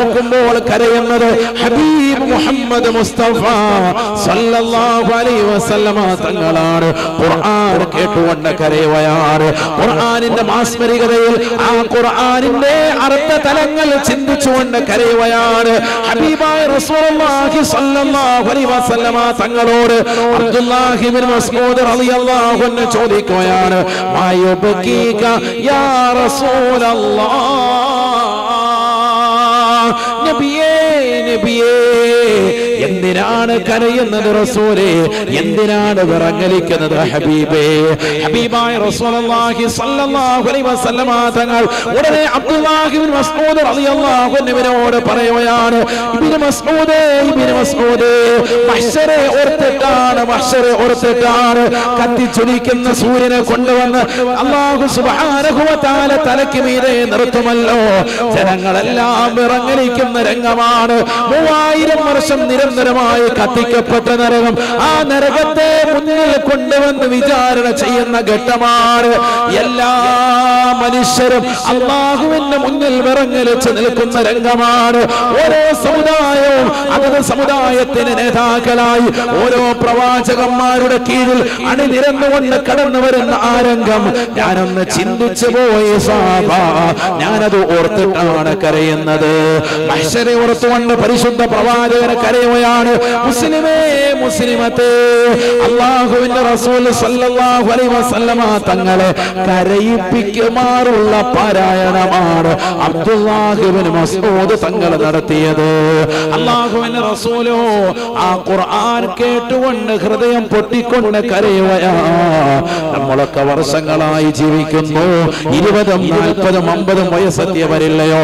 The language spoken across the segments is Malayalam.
നോക്കുമ്പോൾ കരയുന്നത് ഹബീബ് മുഹമ്മദ് മുസ്തഫ സല്ലല്ലാഹു അലൈഹി വസല്ലമ തങ്ങളാണ്. ഖുർആൻ കേട്ടുകൊണ്ട് കരയുകയാണ്. ഖുർആനിന്റെ മാസ്മരികതയിൽ ആ ഖുർആനിന്റെ അർത്ഥ തലങ്ങൾ ചിന്തിച്ചുകൊണ്ട് കരയുകയാണ്. ഹബീബായ റസൂലുള്ളാഹി സല്ലല്ലാഹു അലൈഹി വസല്ലമ തങ്ങളോട് അബ്ദുല്ലാഹി ഇബ്നു മസ്ഊദ് റളിയല്ലാഹു അൻഹു ചോദിക്കുകയാണ് മായുബകീക യാ റസൂലല്ലാഹ് നബിയേ എന്തിനാണ് കരയുന്നത് റസൂലെ? എന്തിനാണ് വിറങ്ങലിക്കുന്നത് ഹബീബേ? ഹബീബായ റസൂലുള്ളാഹി സ്വല്ലല്ലാഹു അലൈഹി വസല്ലമ തങ്ങൾ ഉടനെ അബ്ദുല്ലാഹി ഇബ്നു മസ്ഊദ് റളിയല്ലാഹു അൻഹുവിനോട് പറയുകയാണ് ഇബ്നു മസ്ഊദേ ഇബ്നു മസ്ഊദേ മഹ്ശറെ ഓർത്തിട്ടാണ് മഹ്ശറെ ഓർത്തിട്ടാണ് കത്തിച്ചൊലിക്കുന്ന സൂര്യനെ കൊണ്ടുവന്ന് അല്ലാഹു സുബ്ഹാനഹു വ തആല തലയ്ക്ക് മീതെ നിർത്തുമല്ലോ. ജനങ്ങളെല്ലാം വിറങ്ങലിക്കുന്ന രംഗമാണ്. മൂവായിരം വർഷം നിരന്തരമായി കത്തിക്കപ്പെട്ട നരകം ആ നരകത്തെ മുന്നിൽ കൊണ്ടുവന്ന് വിചാരണ ചെയ്യുന്ന ഘട്ടമാണ്. എല്ലാ മനുഷ്യരും അള്ളാഹുവിന്റെ മുന്നിൽ വിറങ്ങലിച്ച് നിൽക്കുന്ന രംഗമാണ്. ഓരോ സമുദായവും അതത് സമുദായത്തിന് നേതാക്കളായി ഓരോ പ്രവാചകന്മാരുടെ കീഴിൽ അണിനിരന്നുകൊണ്ട് കടന്നു വരുന്ന ആ രംഗം. ഞാനൊന്ന് ചിന്തിച്ചു പോയി ഞാനത് ഓർത്തിട്ടാണ് കരയുന്നത്. മനുഷ്യരെ ഓർത്തുകൊണ്ട് പരിശുദ്ധ പ്രവാചകനെ കരയുകയാണ് മുസ്ലിമേ മുസ്ലിമത്തെ. അള്ളാഹുവിന്റെ റസൂൽ സല്ലല്ലാഹു അലൈഹി വസല്ലമ തങ്ങളെ കരയിപ്പിക്കുമാറുള്ള പാരായണമാണ് അബ്ദുല്ലാഹിബ്നു മസ്ഊദ് തങ്ങൾ നടത്തിയത്. അള്ളാഹുവിന്റെ റസൂലോ ആ ഖുർആൻ കേട്ടുകൊണ്ട് ഹൃദയം പൊട്ടിക്കൊണ്ട് കരയുകയാ നമ്മളൊക്കെ വർഷങ്ങളായി ജീവിക്കുന്നു. ഇരുപതും നാൽപ്പതും അമ്പതും വയസ്സെത്തിയവരില്ലയോ?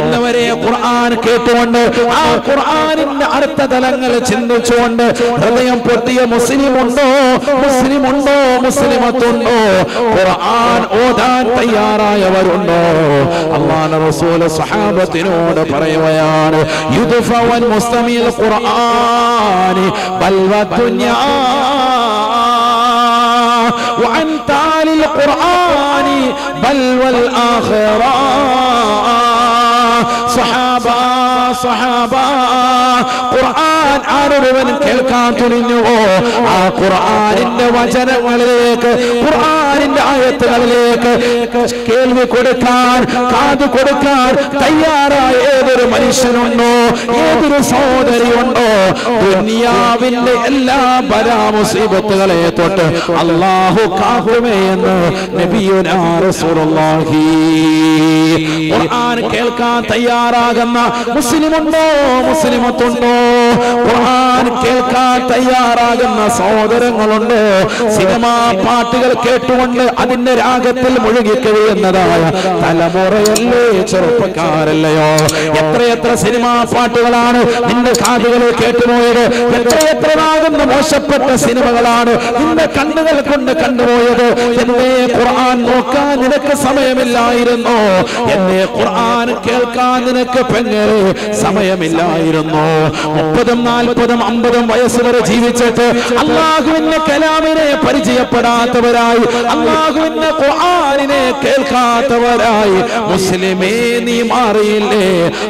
ഇന്നവരെ ഖുർആൻ കേട്ടുകൊണ്ട് ആ ഖുർആനിന്റെ അർത്ഥ തലങ്ങൾ ചിന്തിച്ചുകൊണ്ട് ഹൃദയം പൊട്ടിയ മുസ്ലിം ഉണ്ടോ മുസ്ലിം ഉണ്ടോ മുസ്ലിമത്തുണ്ടോ ഖുർആൻ ഓതാൻ തയ്യാറായവരുണ്ടോ അള്ളാഹ് റസൂൽ സഹാബത്തിനോട് പറയുകയാണ് യുദ്ഫവൻ മുസ്തമിൽ ഖുർആൻ ബൽവ ദുനിയാ وعن تعالي القرآن بل والآخرة സഹാബ സഹാബ ഖുർആൻ ആരൊരുവൻ കേൾക്കാൻ തുനിഞ്ഞുവോ? ആ ഖുർആനിന്റെ വചനങ്ങളിലേക്ക് ഖുർആനിന്റെ ആയത്തുകളിലേക്ക് കേൾവി കൊടുക്കാൻ കാത് കൊടുക്കാൻ തയ്യാറായ ഏതൊരു മനുഷ്യനുണ്ടോ? ഏതൊരു സഹോദരിയുണ്ടോ? ദുനിയാവിന്റെ എല്ലാ ബലാമുസീബത്തുകളെ തൊട്ട് അള്ളാഹു കാഹുമേ എന്ന് നബിയുനാ റസൂലുള്ളാഹി. ഖുർആൻ കേൾക്കാൻ തയ്യാറാകുന്ന മുസ്ലിമുണ്ടോ? മുസ്ലിമത്തുണ്ടോ? ഖുർആൻ കേൾക്കാൻ തയ്യാറാകുന്ന സഹോദരങ്ങളുണ്ട്. സിനിമാ പാട്ടുകൾ കേട്ടുകൊണ്ട് അതിന്റെ രാഗത്തിൽ മുഴുകി കഴിയുന്നതായ തലമുറയല്ലേ ചെറുപ്പക്കാരല്ലയോ? എത്രയെത്ര സിനിമാ പാട്ടുകളാണ് നിന്റെ കാതുകളിൽ കേട്ടുപോയത്? എത്രയെത്ര എത്രയെത്രയാകുന്ന മോശപ്പെട്ട സിനിമകളാണ് നിന്റെ കണ്ണുകൾ കൊണ്ട് കണ്ടുപോയത്? എന്നെ ഖുർആൻ നോക്കാൻ നിനക്ക് സമയമില്ലായിരുന്നോ. എന്നെ ഖുർആൻ കേൾക്കാൻ നിനക്ക് പെങ്ങനെ സമയമില്ലായിരുന്നു. മുപ്പതും നാൽപ്പതും അമ്പതും വയസ്സ് വരെ ജീവിച്ചിട്ട് അള്ളാഹുവിന്റെ കലാമിനെ പരിചയപ്പെടാത്തവരായി അള്ളാഹുവിന്റെ ഖുർആനിനെ കേൾക്കാത്തവരായി. മുസ്ലിമേ നീ മാറിയില്ലേ?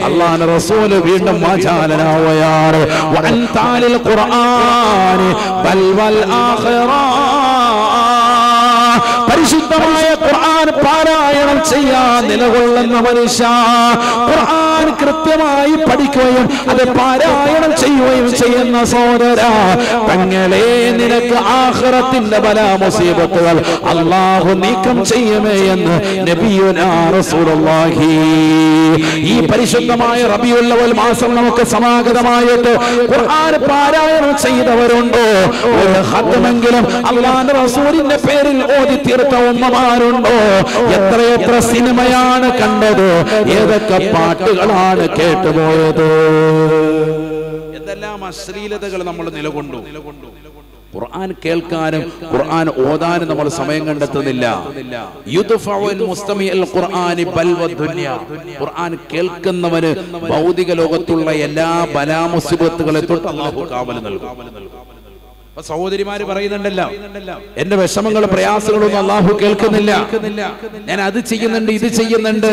അള്ളാഹ് റസൂൽ വീണ്ടും വാചാലനാവുകയാണ് വൻതാലിൽ ഖുർആൻ ബൽ വൽ ആഖിറ. പരിശുദ്ധമായ ഖുർആൻ പാരായണം ചെയ്യാൻ നിലകൊള്ളുന്ന മനുഷ്യ. ഖുർആൻ കൃത്യമായി പഠിക്കുകയും അത് പാരായണം ചെയ്യുകയും ചെയ്യുന്ന സോദര തങ്ങളെ നിനക്ക് ആഹ്റത്തിന്റെ പല മുസീബത്തുകൾ അള്ളാഹു നീക്കം ചെയ്യുമേ എന്ന് നബിയുനാ റസൂലുള്ളാഹി. ഈ പരിശുദ്ധമായ റബിയുള്ളവൽ മാസം നമുക്ക് സമാഗതമായിട്ട് ഖുർആൻ പാരായണം ചെയ്തവരുണ്ടോ? ഒരു ഹദ്മെങ്കിലും അള്ളാഹുവിന്റെ റസൂലിന്റെ പേരിൽ ഓതി തീർത്ത ഉമ്മമാരുണ്ടോ? എത്രയെത്ര സിനിമയാണ് കണ്ടത്? ഏതൊക്കെ പാട്ടുകളാണ് കേട്ടുപോയത്? എന്തെല്ലാം അശ്ലീലതകൾ നമ്മൾ നിലകൊണ്ടു. ഖുർആൻ കേൾക്കാനും ഖുർആൻ ഓതാനും നമ്മൾ സമയം കണ്ടെത്തുന്നില്ല. ഖുർആൻ കേൾക്കുന്നവന് ഭൗതിക ലോകത്തുള്ള എല്ലാ ബലാമുസിബത്തുകളെ തൊട്ട് അല്ലാഹു കാവൽ നൽകും. സഹോദരിമാര് പറയുന്നുണ്ടല്ലോ എന്റെ വിഷമങ്ങളും പ്രയാസങ്ങളൊന്നും അള്ളാഹു കേൾക്കുന്നില്ല. ഞാൻ അത് ചെയ്യുന്നുണ്ട് ഇത് ചെയ്യുന്നുണ്ട്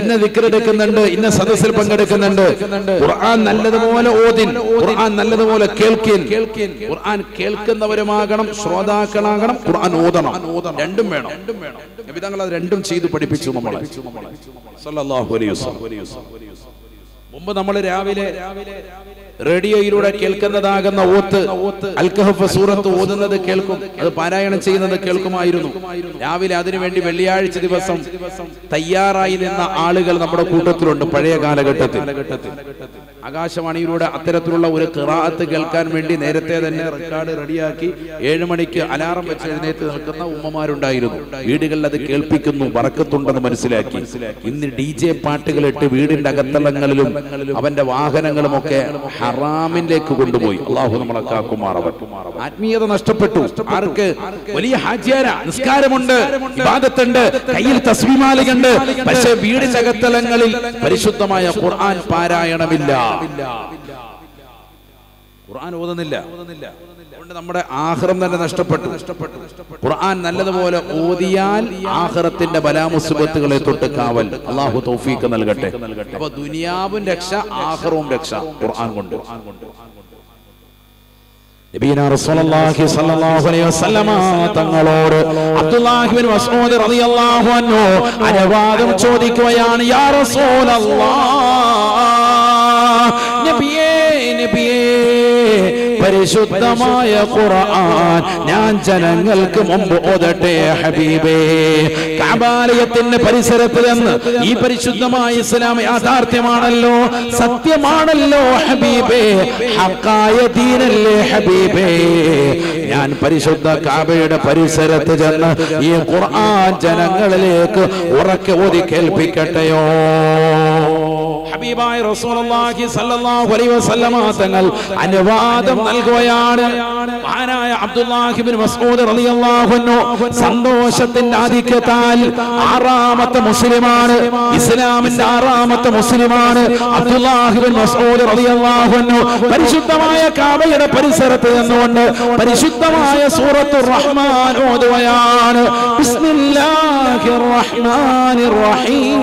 ഇന്ന വിക്രെടുക്കുന്നുണ്ട് ഇന്ന സദസ്സിൽ പങ്കെടുക്കുന്നുണ്ട്. ഖുർആൻ നല്ലതുപോലെ ഓതിൻ ഖുർആൻ നല്ലതുപോലെ കേൾക്കിൻ. ഖുർആൻ കേൾക്കുന്നവരുമാകണം ശ്രോതാക്കളാകണം ഖുർആൻ ഓതണം. രണ്ടും വേണം. നബി തങ്ങൾ അത് രണ്ടും ചെയ്തു പഠിപ്പിച്ചു നമ്മളെ. സല്ലല്ലാഹു അലൈഹി വസല്ലം. മുമ്പ് നമ്മൾ രാവിലെ റേഡിയോയിലൂടെ കേൾക്കുന്നതാകുന്ന ഓത്ത്. അൽക്കഹഫ് സൂറത്ത് ഓതുന്നത് കേൾക്കും. അത് പാരായണം ചെയ്യുന്നത് കേൾക്കുമായിരുന്നു. രാവിലെ അതിനുവേണ്ടി വെള്ളിയാഴ്ച ദിവസം തയ്യാറായി നിന്ന ആളുകൾ നമ്മുടെ കൂട്ടത്തിലുണ്ട് പഴയ കാലഘട്ടത്തിൽ. ആകാശവാണിയിലൂടെ അത്തരത്തിലുള്ള ഒരു കിറാത്ത് കേൾക്കാൻ വേണ്ടി നേരത്തെ തന്നെ റെക്കോർഡ് റെഡിയാക്കി ഏഴ് മണിക്ക് അലാറം വെച്ച് എഴുന്നേറ്റ് നിൽക്കുന്ന ഉമ്മമാരുണ്ടായിരുന്നു. വീടുകളിൽ അത് കേൾപ്പിക്കുന്നു വറക്കത്തുണ്ടെന്ന് മനസ്സിലാക്കി. ഇന്ന് ഡി ജെ പാട്ടുകളിട്ട് വീടിന്റെ അകത്തളങ്ങളിലും അവന്റെ വാഹനങ്ങളും ഒക്കെ ഹറാമിലേക്ക് കൊണ്ടുപോയി. അള്ളാഹു നമ്മളെ കാക്കുമാറവൻ ആത്മീയത നഷ്ടപ്പെട്ടു. ആർക്ക്? വലിയ ഹാജിയാര. നിസ്കാരമുണ്ട് വിവാദത്തുണ്ട് കയ്യിൽ തസ്ബീമാലയുണ്ട്. പക്ഷെ വീടിന്റെ അകത്തളങ്ങളിൽ പരിശുദ്ധമായ ഖുർആൻ പാരായണമില്ല. ഖുർആൻ ഓതുന്നില്ല. അതുകൊണ്ട് നമ്മുടെ ആഹ്റം തന്നെ നഷ്ടപ്പെട്ടു. ഖുർആൻ നല്ലതുപോലെ ഓതിയാൽ ആഹ്റത്തിന്റെ ബലാമുസുബത്തുകളെ തൊട്ട് കാവൽ അള്ളാഹു തൗഫീഖ് നൽകട്ടെ. അപ്പൊ ദുനിയാവും രക്ഷ ആഹ്റവും രക്ഷ ഖുർആൻ കൊണ്ട്. തങ്ങളോട് അബ്ദുല്ലാഹി ബിൻ മസ്ഊദ് റളിയല്ലാഹു അൻഹു അനുവാദം ചോദിക്കുകയാണ് യാ റസൂലല്ലാഹ് നബിയേ നബിയേ പരിശുദ്ധമായ ഖുർആൻ ഞാൻ ജനങ്ങൾക്ക് മുമ്പ് ഓതട്ടെ ഹബീബേ. കാബാലയത്തിന്റെ പരിസരത്ത് നിന്ന് ഈ പരിശുദ്ധമായ ഇസ്ലാം യാഥാർത്ഥ്യമാണല്ലോ സത്യമാണല്ലോ ഹബീബേ. ഹക്കായ ദീനല്ലേ ഹബീബേ. ഞാൻ പരിശുദ്ധ കാബയുടെ പരിസരത്ത് ചെന്ന് ഈ ഖുർആൻ ജനങ്ങളിലേക്ക് ഉറക്കെ ഓതി കേൾപ്പിക്കട്ടെയോ? ഹബീബായ റസൂലുള്ളാഹി സ്വല്ലല്ലാഹു അലൈഹി വസല്ലമ തങ്ങൾ അനുവാദം നൽകുകയാണ്. മഹാനായ അബ്ദുല്ലാഹി ഇബ്നു മസ്ഊദ് റളിയല്ലാഹു അൻഹു സന്തോഷത്തിന്റെ ആധിക്യത്താൽ ആറാമത്തെ മുസ്ലിമാണ്. ഇസ്ലാമിന്റെ ആറാമത്തെ മുസ്ലിമാണ് അബ്ദുല്ലാഹി ഇബ്നു മസ്ഊദ് റളിയല്ലാഹു അൻഹു. പരിശുദ്ധമായ കാബയുടെ പരിസരത്ത് നിന്നുകൊണ്ട് പരിശുദ്ധമായ സൂറത്തുർ റഹ്മാൻ ഓതുകയാണ്. ബിസ്മില്ലാഹിർ റഹ്മാനിർ റഹീം.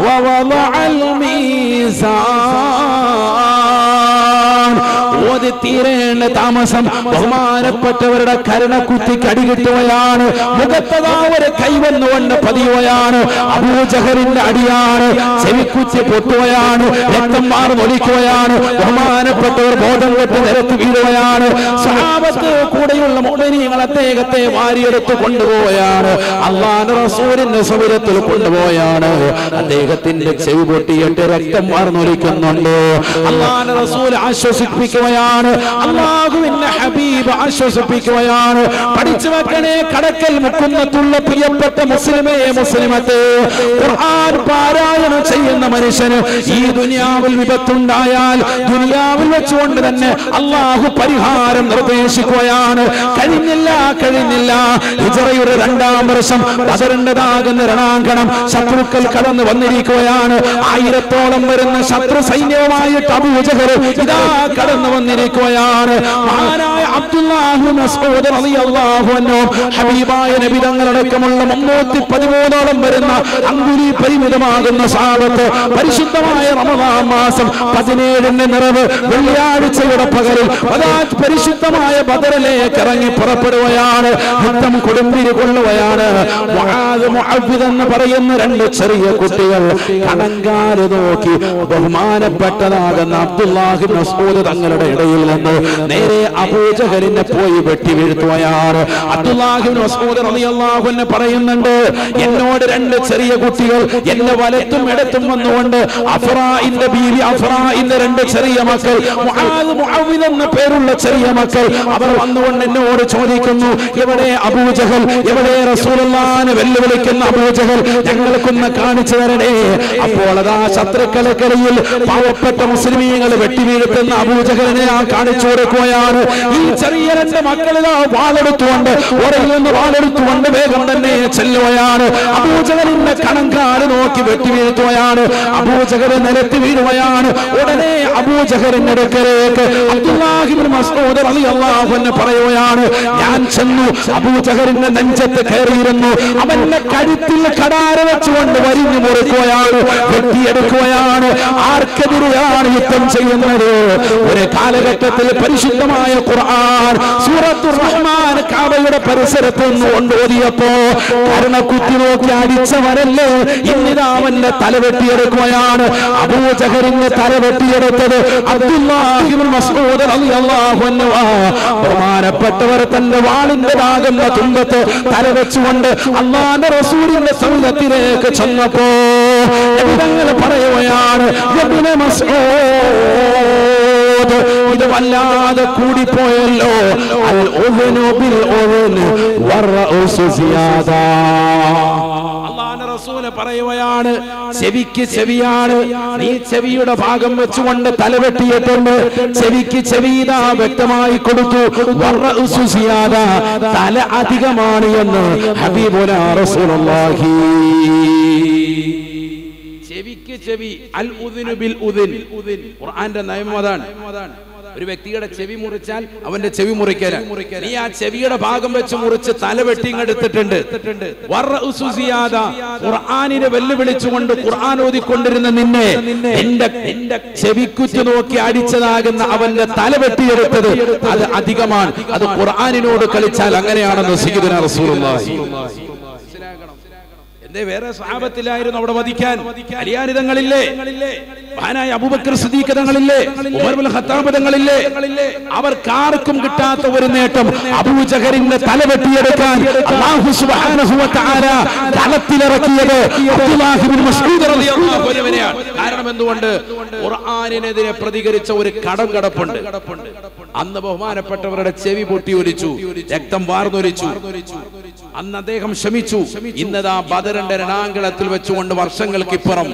ووضع الميزان. ഓതി തീരേണ്ട താമസം. ബഹുമാനപ്പെട്ടവരുടെ കരുണ കുത്തി കടികിട്ടുകയാണ് മുഖത്തതാ ഒരു കൈവന്നുകൊണ്ട് പതിയുകയാണ്. അബൂജഹറിന്റെ അടിയാണ്. ചെവിക്കുത്തി പൊട്ടുകയാണ്. രക്തം മാറുന്നൊലിക്കുകയാണ് ബഹുമാനപ്പെട്ടവർ ബോധം കെട്ട് നിരത്തി വീഴുകയാണ്. സഹാബത്ത് കൂടെയുള്ള മോദനീയങ്ങൾ അദ്ദേഹത്തെ വാരിയെടുത്ത് കൊണ്ടുപോവുകയാണ്. അള്ളാഹ് റസൂലിന്റെ സൗരത്തിൽ കൊണ്ടുപോയാണ് അദ്ദേഹത്തിന്റെ ചെവി പൊട്ടിയിട്ട് രക്തം മാറുന്നൊലിക്കുന്നുണ്ട് അള്ളാഹ് റസൂൽ ആശ്വസിപ്പിക്കുകയാണ്. അള്ളാഹുവിന്റെ ഹബീബ് ആശ്വസിപ്പിക്കുകയാണ്. പഠിച്ചു വെക്കണേ കടക്കൽ മുക്കുന്നത്തുള്ള പ്രിയപ്പെട്ട മുസ്ലിമേ മുസ്ലിമത്തെ. ഖുർആൻ പാരായണം ചെയ്യുന്ന മനുഷ്യന് ഈ ദുനിയാവിൽ വിപത്തുണ്ടായാൽ ദുനിയാവിൽ വെച്ചുകൊണ്ട് തന്നെ അള്ളാഹു പരിഹാരം നിർദ്ദേശിക്കുകയാണ്. കഴിഞ്ഞില്ല കഴിഞ്ഞില്ല. ഹിജറയുടെ രണ്ടാം വർഷം ബദറിന്റെതാകുന്ന രണാങ്കണം ശത്രുക്കൾ കടന്നു വന്നിരിക്കുകയാണ്. ആയിരത്തോളം വരുന്ന ശത്രു സൈന്യവുമായിട്ട് അബൂജഹർ ഇതാ കടന്നു അൻഹു ഹബീബായ നബി തങ്ങളടക്കമുള്ള മുന്നൂറ്റി പതിമൂന്നോളം വരുന്ന അങ്കുരി പരിമിതമാകുന്ന സാപത്ത് പരിശുദ്ധമായ റമദാൻ മാസം പതിനേഴിന് നിറവ് വെള്ളിയാഴ്ചയുടെ പകലിൽ പരിശുദ്ധമായ ബദറിലേക്ക് ഇറങ്ങി പുറപ്പെടുകയാണ്. യുദ്ധം കൊടുമ്പിരി കൊള്ളുകയാണ്. എന്ന് പറയുന്ന രണ്ട് ചെറിയ കുട്ടികൾ കണങ്കാൽ നോക്കി ബഹുമാനപ്പെട്ടതാകുന്ന അബ്ദുല്ലാഹി മസ്ഊദ് തങ്ങളുടെ ഇടയിൽ നിന്ന് നേരെ അബൂജഹലിനെ പോയി വെട്ടി വീഴ്ത്തുകയാണ്. അബ്ദുല്ലാഹി മസ്ഊദ് റളിയല്ലാഹു അൻഹു പറയുന്നുണ്ട് എന്നോട് രണ്ട് ചെറിയ കുട്ടികൾ എന്നെ വലത്തും ഇടത്തും വന്നുകൊണ്ട് അഫ്രാഇന്റെ ബീവി അഫ്രാഇന്റെ രണ്ട് ചെറിയ മക്കൾ മുആദ് മുഅവ്വിദ് എന്ന പേരുള്ള ചെറിയ മക്കൾ അവർ വന്നുകൊണ്ട് എന്നോട് ചോദിക്കുന്നു എവിടെ അബൂജഹൽ? എവിടെ റസൂലുള്ളാഹിനെ വെല്ലുവിളിക്കുന്ന അബൂജഹൽ ഞങ്ങൾക്കൊന്ന് കാണിച്ചു തരണേ. അപ്പോൾ അതാ ശത്രുക്കളക്കിടയിൽ പാവപ്പെട്ട മുസ്ലിമീങ്ങൾ വെട്ടിവീഴ്ത്തുന്ന അബൂജഹലിനെ ആ കാണിച്ചു കൊടുക്കുകയാണ്. ഈ ചെറിയ രണ്ട് മക്കളിതാ വാളെടുത്തുകൊണ്ട് ഉറയിൽ നിന്ന് വാളെടുത്തുകൊണ്ട് വേഗം തന്നെ ചെല്ലുകയാണ്. അബൂജഹലിന്റെ കണങ്കാട് നോക്കി വെട്ടി വീഴ്ത്തുകയാണ് അബൂജഹൽ നിരത്തി വീഴുകയാണ്. ഉടനെ അബൂജഹലിന്റെ അടുക്കലേക്ക് അബ്ദുല്ലാഹിബ്നു മസ്ഊദ് റളിയല്ലാഹു അൻഹു പറയുകയാണ് ഞാൻ ചെന്നു അബൂജഹലിന്റെ നെഞ്ചത്ത് കയറിയിരുന്നു. അവന്റെ കഴുത്തിൽ കടാര വെച്ചുകൊണ്ട് വരിഞ്ഞു മുറിക്കുകയാണ് വെട്ടിയെടുക്കുകയാണ്. ആർക്കെതിരെയാണ് യുദ്ധം ചെയ്യുന്നത്? ഒരു കാലഘട്ടത്തിൽ പരിശുദ്ധമായ ഖുർആൻ സൂറത്തുർ റഹ്മാൻ കാബയുടെ പരിസരത്ത് നിന്ന് കൊണ്ടോതിയപ്പോ കരുണ കുത്തി നോക്കി അടിച്ചവരല്ലേ? ഇന്നിതാ അവന്റെ തല വെട്ടിയെടുക്കുകയാണ് അബൂജഹലിന്റെ തല വെട്ടിയെടുത്തത് ആ. ബഹുമാനപ്പെട്ടവർ തന്റെ വാളിന്റേതാകുന്ന തുമ്പത്ത് തലവെച്ചുകൊണ്ട് അള്ളാന്റെ റസൂലിന്റെ സൗദത്തിലേക്ക് ചെന്നപ്പോ ഇതങ്ങൾ പറയുകയാണ് ഇത് വല്ലാതെ കൂടിപ്പോയല്ലോ. അൽ ഉദ്നു ബിൽ വറഉസു സിയാദാ. അള്ളാന്റെ റസൂൽ പറയുകയാണ് ചെവിക്ക് ചെവിയാണ് നീ ചെവിയുടെ ഭാഗം വെച്ചുകൊണ്ട് തലവെട്ടിയിട്ടുണ്ട്. ചെവിക്ക് ചെവിതാ വ്യക്തമായി കൊടുത്തു. തല അധികമാണ് എന്ന് റസൂലുള്ളാഹി. ചെവിക്ക് ചെവി അൽ ഉദിനു ബിൽ ഉദിൻ. ഖുർആന്റെ നയം അതാണ്. ഒരു വ്യക്തിയുടെ ചെവി മുറിച്ചാൽ അവന്റെ ചെവി മുറിക്കല നീ ആ ചെവിയുടെ ഭാഗം വെച്ച് മുറിച്ച് തലവെട്ടി വെട്ടിങ്ങെടുത്തിട്ടുണ്ട് ഖുർആാനിനെ വെല്ലുവിളിച്ചുകൊണ്ട് ഖുർആൻ ഓതിക്കൊണ്ടിരുന്ന നിന്നെ എന്റെ ചെവിക്കുറ്റു നോക്കി അടിച്ചതാകുന്ന അവന്റെ തല വെട്ടിയെടുത്തത് അത് അധികമാണ്. അത് ഖുർആാനിനോട് കളിച്ചാൽ അങ്ങനെയാണെന്ന് സീദുന റസൂലുള്ളാഹി. എന്തേ വേറെ സാപത്തിലായിരുന്നു അവിടെ വധിക്കാൻ? അലിയാരിതങ്ങളില്ലേ മഹാനായ അബൂബക്കർ സിദ്ദീഖ് തങ്ങളില്ലേ ഉമർ ബിൻ ഖത്താബ് തങ്ങളില്ലേ അവർക്കാർക്കും കിട്ടാത്ത ഒരു നേട്ടം അബൂജഹറിന്റെ തല വെട്ടിയെടുക്കാൻ അല്ലാഹു സുബ്ഹാനഹു വ തആല തലത്തിലിറക്കിയത് റളിയല്ലാഹു കാരണം എന്തുകൊണ്ട്? ഖുർആനിനെതിരെ പ്രതികരിച്ച ഒരു കടം കടപ്പുണ്ട്. അന്ന് ബഹുമാനപ്പെട്ടവരുടെ ചെവി പൊട്ടി ഒലിച്ചു രക്തം വാർന്നൊലിച്ചു. അന്ന് അദ്ദേഹം ക്ഷമിച്ചു. ഇന്നതാ ബദറിന്റെ രണാങ്കളത്തിൽ വെച്ചുകൊണ്ട് വർഷങ്ങൾക്കിപ്പുറം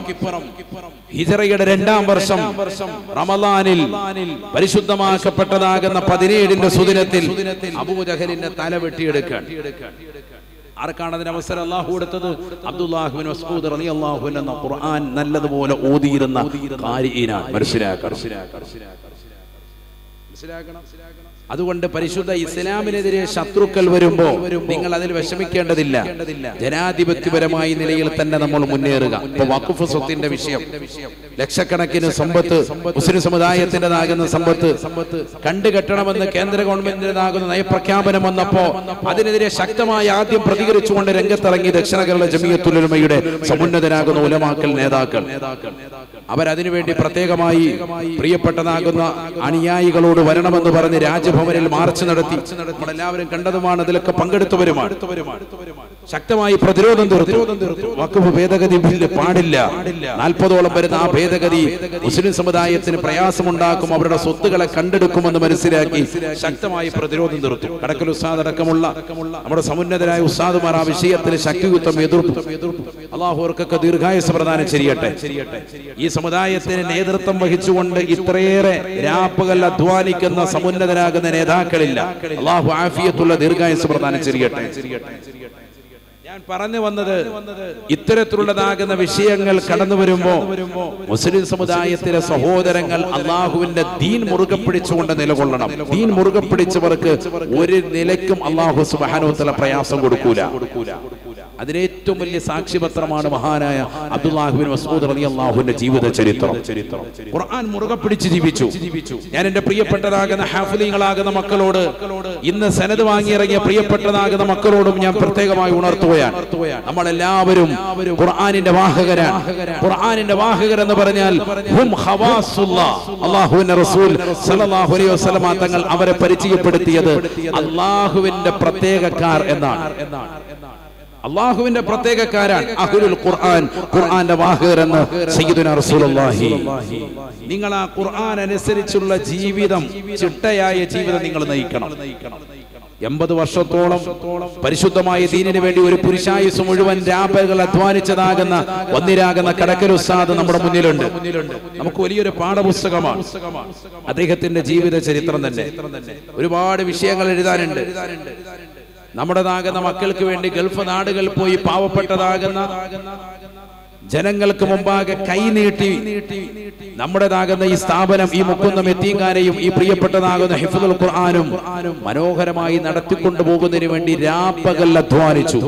ഹിജറയുടെ രണ്ടാം വർഷം റമദാനിൽ പരിശുദ്ധമാക്കപ്പെട്ടതാകുന്ന പതിനേഴിന്റെ സുദിനത്തിൽ അബൂജഹലിന്റെ തല വെട്ടിയെടുക്കാൻ. ആർക്കാണ് അതിന് അവസരം? അള്ളാഹു കൊടുത്തത്? അബ്ദുല്ലാഹുബിൻ മസ്ഊദ് റളിയല്ലാഹു അൻഹു എന്ന ഖുർആൻ നല്ലതുപോലെ ഓതിയിരുന്ന കാരിയിനാണ്. മനസ്സിലാക്കണം. മനസ്സിലാക്കണം. അതുകൊണ്ട് പരിശുദ്ധ ഇസ്ലാമിനെതിരെ ശത്രുക്കൾ വരുമ്പോൾ നിങ്ങൾ അതിൽ വിഷമിക്കേണ്ടതില്ല. ജനാധിപത്യപരമായ നിലയിൽ തന്നെ നമ്മൾ മുന്നേറുക. ഇപ്പൊ വഖഫ് സ്വത്തിന്റെ വിഷയം. ലക്ഷക്കണക്കിന് സമ്പത്ത് മുസ്ലിം സമുദായത്തിന്റെതാകുന്ന സമ്പത്ത് കണ്ടുകെട്ടണമെന്ന് കേന്ദ്ര ഗവൺമെന്റിന്റെതാകുന്ന നയപ്രഖ്യാപനം വന്നപ്പോ അതിനെതിരെ ശക്തമായി ആദ്യം പ്രതികരിച്ചുകൊണ്ട് രംഗത്തിറങ്ങി ദക്ഷിണ കേരള ജമിയത്തുലമയുടെ സമുന്നതരാകുന്ന ഉലമാക്കൽ നേതാക്കൾ. അവരതിനുവേണ്ടി പ്രത്യേകമായി പ്രിയപ്പെട്ടതാകുന്ന അനുയായികളോട് വരണമെന്ന് പറഞ്ഞ് രാജ്ഭവനിൽ മാർച്ച് നടത്തി. നമ്മളെല്ലാവരും കണ്ടതുമാണ് അതിലൊക്കെ പങ്കെടുത്തവരുമാണ്. ശക്തമായി പ്രതിരോധം തീർത്തു. ഭേദഗതി ബില്ല് പാടില്ല. നാൽപ്പതോളം വരുന്ന ആ ഭേദഗതി മുസ്ലിം സമുദായത്തിന് പ്രയാസമുണ്ടാക്കും. അവരുടെ സ്വത്തുകളെ കണ്ടെടുക്കുമെന്ന് മനസ്സിലാക്കി ശക്തമായി പ്രതിരോധം തീർത്തു. കടക്കൽ ഉസ്താദ് അടക്കമുള്ള നമ്മുടെ സമുന്നതരായ ഉസ്താദുമാർ ആ വിഷയത്തിൽ ശക്തിയുക്തം എതിർത്തു അള്ളാഹുർക്കൊക്കെ ദീർഘായുസ് പ്രദാനം ചെയ്യട്ടെ. ഈ സമുദായത്തിന് നേതൃത്വം വഹിച്ചുകൊണ്ട് ഇത്രയേറെ രാപ്പകൽ അധ്വാനിക്കുന്ന സമുന്നതരാകുന്ന നേതാക്കളില്ല. അള്ളാഹു ആഫിയത്തുള്ള ദീർഘായുസ് പ്രദാനം ചെയ്യട്ടെ. ഞാൻ പറഞ്ഞു വന്നത് ഇത്തരത്തിലുള്ളതാകുന്ന വിഷയങ്ങൾ കടന്നു വരുമ്പോ മുസ്ലിം സമുദായത്തിലെ സഹോദരങ്ങൾ അള്ളാഹുവിന്റെ ദീൻ മുറുകെ പിടിച്ചുകൊണ്ട് നിലകൊള്ളണം. ദീൻ മുറുകെ പിടിച്ചവർക്ക് ഒരു നിലയ്ക്കും അള്ളാഹു സുബാനോത്തല പ്രയാസം കൊടുക്കൂല. അതിന് ഏറ്റവും വലിയ സാക്ഷിപത്രമാണ് മഹാനായ അബ്ദുല്ലാഹുബിൻ മസൂദ് റളി അള്ളാഹുവിന്റെ ജീവിത ചരിത്രം ഖുർആൻ മുറുകെ പിടിച്ച് ജീവിച്ചു. ഞാൻ എന്റെ പ്രിയപ്പെട്ടതാകുന്ന ഹാഫിലിങ്ങളാകുന്ന മക്കളോട് ഇന്ന് സനത് വാങ്ങിയിറങ്ങിയ പ്രിയപ്പെട്ടതാകുന്ന മക്കളോടും ഞാൻ പ്രത്യേകമായി ഉണർത്തുകയാണ്. നമ്മൾ എല്ലാവരും ഖുർആാനിന്റെ വാഹകരാണ്. ഖുർആാനിന്റെ വാഹകർ എന്ന് പറഞ്ഞാൽ. അള്ളാഹുവിന്റെ റസൂൽ സല്ലല്ലാഹു അലൈഹി വസല്ലമ തങ്ങൾ അവരെ പരിചയപ്പെടുത്തിയത് അള്ളാഹുവിന്റെ പ്രത്യേകക്കാർ എന്നാണ്. അള്ളാഹുവിന്റെ പ്രത്യേകക്കാരാൻ അഹുലുൽ ഖുർആൻ. ഖുർആന്റെ വാഹകരെന്ന് റസൂലുള്ളാഹി. നിങ്ങൾ ആ ഖുർആൻ അനുസരിച്ചുള്ള ജീവിതം ചിട്ടയായ ജീവിതം നിങ്ങൾ നയിക്കണം. എൺപത് വർഷത്തോളം പരിശുദ്ധമായ ദീനിന് വേണ്ടി ഒരു പുരുഷായുസ് മുഴുവൻ രാപകൾ അധ്വാനിച്ചതാകുന്ന ഒന്നിരാകുന്ന കടക്കൽ ഉസ്താദ് നമ്മുടെ മുന്നിലുണ്ട്. നമുക്ക് വലിയൊരു പാഠപുസ്തകമാണ്. അദ്ദേഹത്തിന്റെ ജീവിത ചരിത്രം തന്നെ. ഒരുപാട് വിഷയങ്ങൾ എഴുതാനുണ്ട്. നമ്മുടേതാകുന്ന മക്കൾക്ക് വേണ്ടി ഗൾഫ് നാടുകളിൽ പോയി പാവപ്പെട്ടതാകുന്ന ജനങ്ങൾക്ക് മുമ്പാകെ കൈനീട്ടി നമ്മുടേതാകുന്ന ഈ സ്ഥാപനം ഈ മുക്കുന്ന മെത്തീങ്കാരെയും ഈ പ്രിയപ്പെട്ടതാകുന്ന ഹിഫുൽ ഖുർആാനും മനോഹരമായി നടത്തിക്കൊണ്ടു പോകുന്നതിന് വേണ്ടി രാപ്പകൽ അധ്വാനിച്ചു.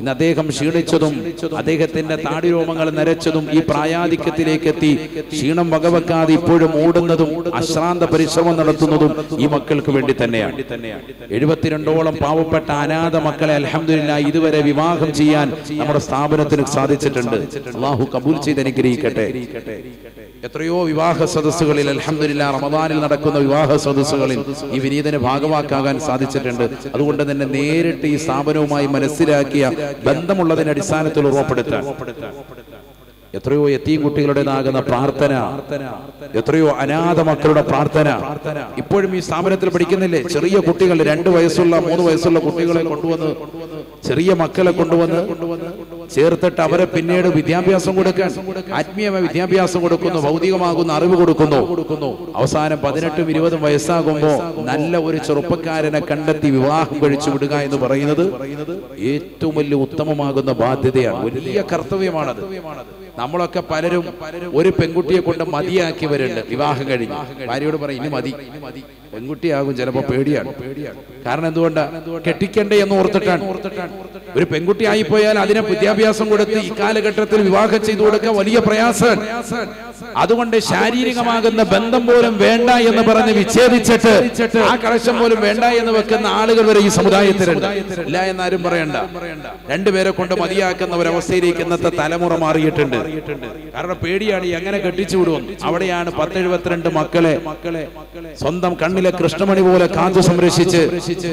ഇന്ന് അദ്ദേഹം ക്ഷീണിച്ചതും അദ്ദേഹത്തിന്റെ താടിരോമങ്ങൾ നരച്ചതും ഈ പ്രായാധിക്യത്തിലേക്ക് എത്തി ക്ഷീണം വകവെക്കാതെ ഇപ്പോഴും ഓടുന്നതും അശ്രാന്ത പരിശ്രമം നടത്തുന്നതും ഈ മക്കൾക്ക് വേണ്ടി തന്നെയാണ്. എഴുപത്തിരണ്ടോളം പാവപ്പെട്ട അനാഥ മക്കളെ അലഹമില്ല ഇതുവരെ വിവാഹം ചെയ്യാൻ നമ്മുടെ സ്ഥാപനത്തിന് സാധിച്ചിട്ടുണ്ട്. അള്ളാഹു കബൂൽ ചെയ്ത് അനുഗ്രഹിക്കട്ടെ. എത്രയോ വിവാഹ സദസ്സുകളിൽ അലഹമില്ല റമദാനിൽ നടക്കുന്ന വിവാഹ സദസ്സുകളിൽ ഈ വിനീതനെ ഭാഗവാക്കാകാൻ സാധിച്ചിട്ടുണ്ട്. അതുകൊണ്ട് തന്നെ നേരിട്ട് ഈ സ്ഥാപനവുമായി മനസ്സിലാക്കിയ ബന്ധമുള്ളതിന്റെ അടിസ്ഥാനത്തിൽ ഉറപ്പെടുത്താൻ എത്രയോ എത്തിയും കുട്ടികളുടേതാകുന്ന പ്രാർത്ഥന എത്രയോ അനാഥ മക്കളുടെ പ്രാർത്ഥന. ഇപ്പോഴും ഈ സ്ഥാപനത്തിൽ പഠിക്കുന്നില്ലേ? ചെറിയ കുട്ടികൾ രണ്ട് വയസ്സുള്ള മൂന്ന് വയസ്സുള്ള കുട്ടികളെ കൊണ്ടുവന്ന് ചെറിയ മക്കളെ കൊണ്ടുവന്ന് ചേർത്തിട്ട് അവരെ പിന്നീട് വിദ്യാഭ്യാസം കൊടുക്കാൻ ആത്മീയമായ വിദ്യാഭ്യാസം കൊടുക്കുന്നു ഭൗതികമാകുന്ന അറിവ് കൊടുക്കുന്നു. അവസാനം പതിനെട്ടും ഇരുപതും വയസ്സാകുമ്പോ നല്ല ഒരു ചെറുപ്പക്കാരനെ കണ്ടെത്തി വിവാഹം കഴിച്ചു വിടുക എന്ന് പറയുന്നത് ഏറ്റവും വലിയ ഉത്തമമാകുന്ന ബാധ്യതയാണ്. വലിയ കർത്തവ്യമാണത്. നമ്മളൊക്കെ പലരും ഒരു പെൺകുട്ടിയെ കൊണ്ട് മതിയാക്കിയവരുണ്ട്. വിവാഹം കഴിഞ്ഞ്. ഭാര്യയോട് പറയും ഇനി മതി. പെൺകുട്ടിയാകും ചിലപ്പോ പേടിയാണ്. കാരണം എന്തുകൊണ്ടാ? കെട്ടിക്കണ്ടേ എന്ന് ഓർത്തിട്ടാണ്. ഒരു പെൺകുട്ടി ആയിപ്പോയാൽ അതിനെ വിദ്യാഭ്യാസം കൊടുത്ത് ഈ കാലഘട്ടത്തിൽ വിവാഹം ചെയ്തു കൊടുക്കാൻ വലിയ പ്രയാസം അതുകൊണ്ട് ശാരീരികമാകുന്ന ബന്ധം പോലും വേണ്ട എന്ന് പറഞ്ഞ് വിച്ഛേദിച്ചിട്ട് ആ കലശം പോലും വേണ്ട എന്ന് വെക്കുന്ന ആളുകൾ വരെ ഈ സമുദായത്തിലുണ്ട്. ഇല്ല എന്നാരും പറയണ്ട. രണ്ടുപേരെ കൊണ്ട് മതിയാക്കുന്ന ഒരവസ്ഥയിലേക്ക് ഇന്നത്തെ തലമുറ മാറിയിട്ടുണ്ട്. കാരണം പേടിയാണ് എങ്ങനെ കെട്ടിച്ചു വിടുവോ അവിടെയാണ് പത്തെഴുപത്തിരണ്ട് മക്കളെ. സ്വന്തം കണ്ണിലെ കൃഷ്ണമണി പോലെ കാന്തു സംരക്ഷിച്ച്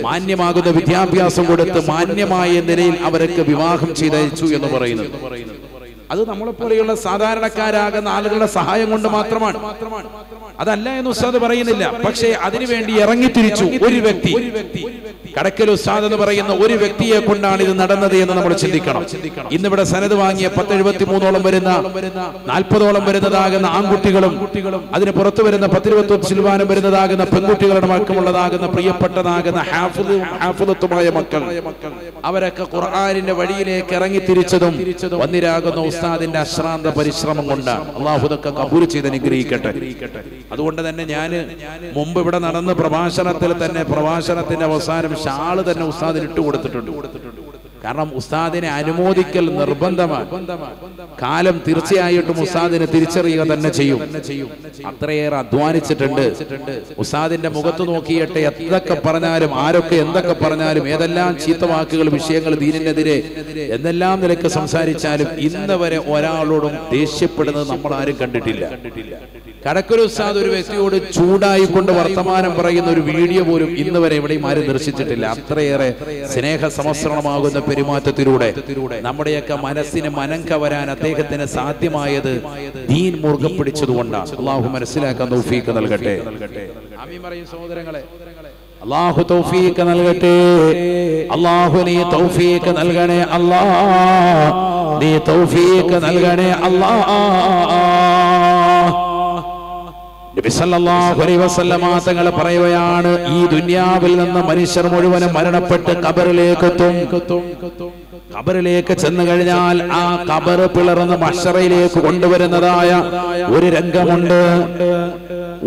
മാന്യമാകുന്ന വിദ്യാഭ്യാസം കൊടുത്ത് മാന്യമായ നിലയിൽ അവർക്ക് വിവാഹം ചെയ്തയച്ചു എന്ന് പറയുന്നത്. അത് നമ്മളെപ്പോലെയുള്ള സാധാരണക്കാരാകുന്ന ആളുകളുടെ സഹായം കൊണ്ട് മാത്രമാണ്. അതല്ല എന്ന് ഉസ്താദ് പറയുന്നില്ല. പക്ഷേ അതിനുവേണ്ടി ഇറങ്ങി തിരിച്ചു ഒരു വ്യക്തി. കടക്കൽ ഉസ്താദ് എന്ന് പറയുന്ന ഒരു വ്യക്തിയെ കൊണ്ടാണ് ഇത് നടന്നത് എന്ന് നമ്മൾ ചിന്തിക്കണം. ഇന്നിവിടെ സനത് വാങ്ങിയ പത്തെഴുപത്തി മൂന്നോളം വരുന്ന നാൽപ്പതോളം വരുന്നതാകുന്ന ആൺകുട്ടികളും അതിന് പുറത്തു വരുന്ന പത്തിരുപത്തി ശിൽവാനം വരുന്നതാകുന്ന പെൺകുട്ടികളുടെ മക്കമുള്ളതാകുന്ന പ്രിയപ്പെട്ടതാകുന്ന മക്കൾ. അവരൊക്കെ ഖുർആാനിന്റെ വഴിയിലേക്ക് ഇറങ്ങിത്തിരിച്ചതും വന്നിരാകുന്ന ഉസ്താദിന്റെ അശ്രാന്ത പരിശ്രമം കൊണ്ട് അള്ളാഹുദൊക്കെ കബൂൽ ചെയ്ത് അനുഗ്രഹിക്കട്ടെ. അതുകൊണ്ട് തന്നെ ഞാൻ മുമ്പ് ഇവിടെ നടന്ന പ്രഭാഷണത്തിൽ തന്നെ പ്രഭാഷണത്തിന്റെ അവസാനം ഷാൾ തന്നെ ഉസ്താദിന് ഇട്ട് കൊടുത്തിട്ടുണ്ട്. കാരണം ഉസ്താദിനെ അനുമോദിക്കൽ നിർബന്ധമാണ്. കാലം തീർച്ചയായിട്ടും ഉസ്താദിനെ തിരിച്ചറിയുക തന്നെ ചെയ്യും. അത്രയേറെ അധ്വാനിച്ചിട്ടുണ്ട്. ഉസ്താദിന്റെ മുഖത്ത് നോക്കിയിട്ട് എന്തൊക്കെ പറഞ്ഞാലും ആരൊക്കെ എന്തൊക്കെ പറഞ്ഞാലും ഏതെല്ലാം ചീത്ത വാക്കുകൾ വിഷയങ്ങൾ ദീനിനെതിരെ എന്തെല്ലാം നിലയ്ക്ക് സംസാരിച്ചാലും ഇന്ന് വരെ ഒരാളോടും ദേഷ്യപ്പെടുന്നത് നമ്മൾ ആരും കണ്ടിട്ടില്ല. കടക്കൊരു ഉസ്താദ് ഒരു വ്യക്തിയോട് ചൂടായി കൊണ്ട് വർത്തമാനം പറയുന്ന ഒരു വീഡിയോ പോലും ഇന്ന് വരെ എവിടെയും ആരും ദർശിച്ചിട്ടില്ല. അത്രയേറെ സ്നേഹ സമസ്രണമാകുന്ന പെരുമാറ്റത്തിലൂടെ നമ്മുടെയൊക്കെ മനസ്സിന് മനം കവരാൻ അദ്ദേഹത്തിന് സാധ്യമായത് ദീൻ മുറുകെ പിടിച്ചതുകൊണ്ടാണ്. അള്ളാഹു മനസ്സിലാക്കാൻ തൗഫീക്ക് നൽകട്ടെ. സഹോദരങ്ങളെ. അള്ളാഹു തൗഫീക്ക് നൽകട്ടെ. അള്ളാഹു നീ തൗഫീക്ക് നൽകണേ അല്ലാ നീ തൗഫീക്ക് നൽകണേ അല്ലാ തങ്ങൾ പറയുകയാണ് ഈ ദുന്യാവിൽ നിന്ന് മനുഷ്യർ മുഴുവനും മരണപ്പെട്ട് കബറിലേക്ക് എത്തും കബറിലേക്ക് ചെന്നു കഴിഞ്ഞാൽ ആ കബറ് പിളർന്ന് മഷറയിലേക്ക് കൊണ്ടുവരുന്നതായ ഒരു രംഗമുണ്ട്.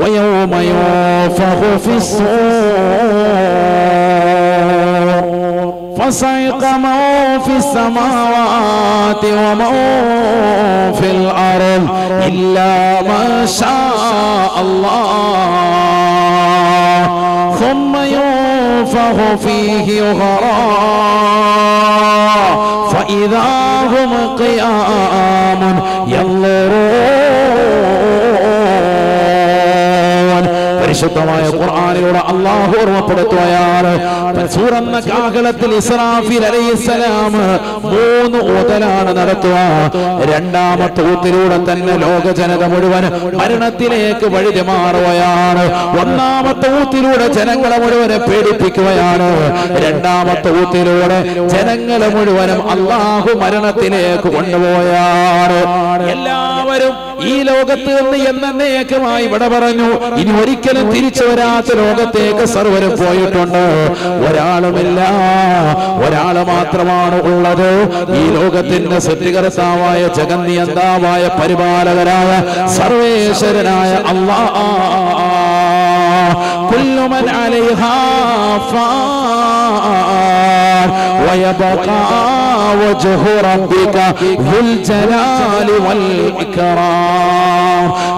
വയോമയോ ينفخ في الصور فصيق من في السماوات ومن في الأرض إلا ما شاء الله ثم ينفخ فيه أخرى فإذا هم قيام ينظرون പരിശുദ്ധമായ ഖുർആനിലൂടെ അള്ളാഹു ഓർമ്മപ്പെടുത്തുകയാണ്. എന്ന കാഹളത്തിൽ ഇസ്രാഫിൽ അലൈഹിസ്സലാം മൂന്ന് ഊതലാണ് നടത്തുക. രണ്ടാമത്തെ ഊത്തിലൂടെ തന്നെ ലോക ജനത മുഴുവൻ മരണത്തിലേക്ക് വഴുതി മാറുകയാണ്. ഒന്നാമത്തെ ഊത്തിലൂടെ ജനങ്ങളെ മുഴുവനെ പേടിപ്പിക്കുകയാണ്. രണ്ടാമത്തെ ഊത്തിലൂടെ ജനങ്ങളെ മുഴുവനും അള്ളാഹു മരണത്തിലേക്ക് കൊണ്ടുപോയാണ്. എല്ലാവരും ഈ ലോകത്ത് നിന്ന് എന്നേക്കമായി ഇവിടെ പറഞ്ഞു. ഇനി ഒരിക്കലും തിരിച്ചു വരാത്ത ലോകത്തേക്ക് സർവരും പോയിട്ടുണ്ട്. ഒരാളുമില്ല. ഒരാൾ മാത്രമാണ് ഉള്ളത്. ഈ ലോകത്തിന്റെ സൃഷ്ടികർത്താവായ ജഗന്നിയന്താവായ പരിപാലകരായ സർവേശ്വരനായ അള്ളാ. കുല്ലുമൻ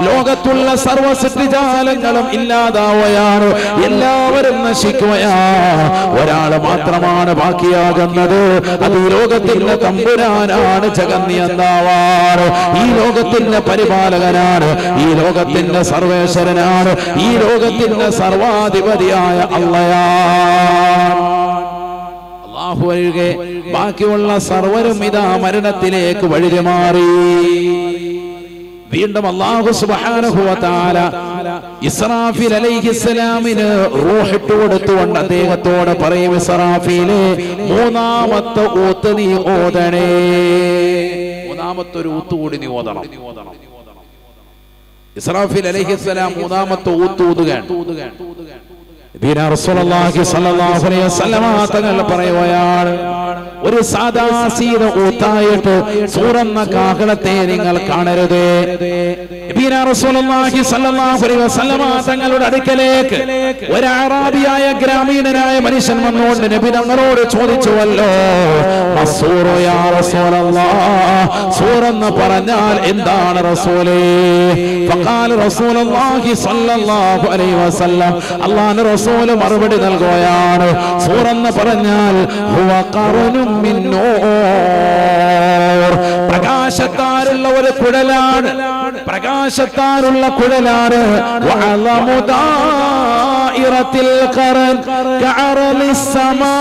ലോകത്തുള്ള സർവ സൃഷ്ടിജാലങ്ങളും ഇല്ലാതാവുകയാണ് എല്ലാവരും നശിക്കുകയാ ഒരാൾ മാത്രമാണ് ബാക്കിയാകുന്നത്. അത് ഈ ലോകത്തിന്റെ തമ്പുരാനാണ് ജഗന്നിയന്താവാർ ഈ ലോകത്തിന്റെ പരിപാലകനാണ് ഈ ലോകത്തിന്റെ സർവേശ്വരനാണ് ഈ ലോകത്തിന്റെ സർവ സർവാധിപതിയായ അള്ളയാണ് അള്ളാഹു ഒഴികെ ബാക്കിയുള്ള സർവരും ഇതാ മരണത്തിലേക്ക് വഴുതി മാറി വീണ്ടും അള്ളാഹു സുബാനുഭവത്താല ഇസ്രാഫിൽ അലൈഹിസ്സലാമിന് റൂഹ് ഇട്ട് കൊടുത്തുകൊണ്ട് അദ്ദേഹത്തോട് പറയും ഇസ്രാഫിലെ മൂന്നാമത്തെ ഊത്ത് നീ ഓതണേ. മൂന്നാമത്തെ ഒരു ഊത്തുകൂടി നീ ഓതണം. ഇസ്രാഫീൽ അലൈഹിസ്സലാം മൂന്നാമത്തെ ഊത്ത് തങ്ങൾ പറയുകയാണ്. ഒരു സൂറന്ന കാഹളത്തെ നിങ്ങൾ കാണരുത്. തങ്ങളുടെ അടുക്കലേക്ക് ഒരു ഗ്രാമീണനായ മനുഷ്യൻ വന്നുകൊണ്ട് നബി തങ്ങളോട് ചോദിച്ചുവല്ലോ സൂറെന്ന് പറഞ്ഞാൽ എന്താണ് റസൂലേ? ഫഖാല റസൂൽ മറുപടി നൽകുകയാണ്. സൂറെന്ന് പറഞ്ഞാൽ പ്രകാശത്താലുള്ള ഒരു കുഴലാണ്. പ്രകാശത്താലുള്ള കുഴലാറ്. ഇറത്തിൽ കഅറലിസ് സമാഇ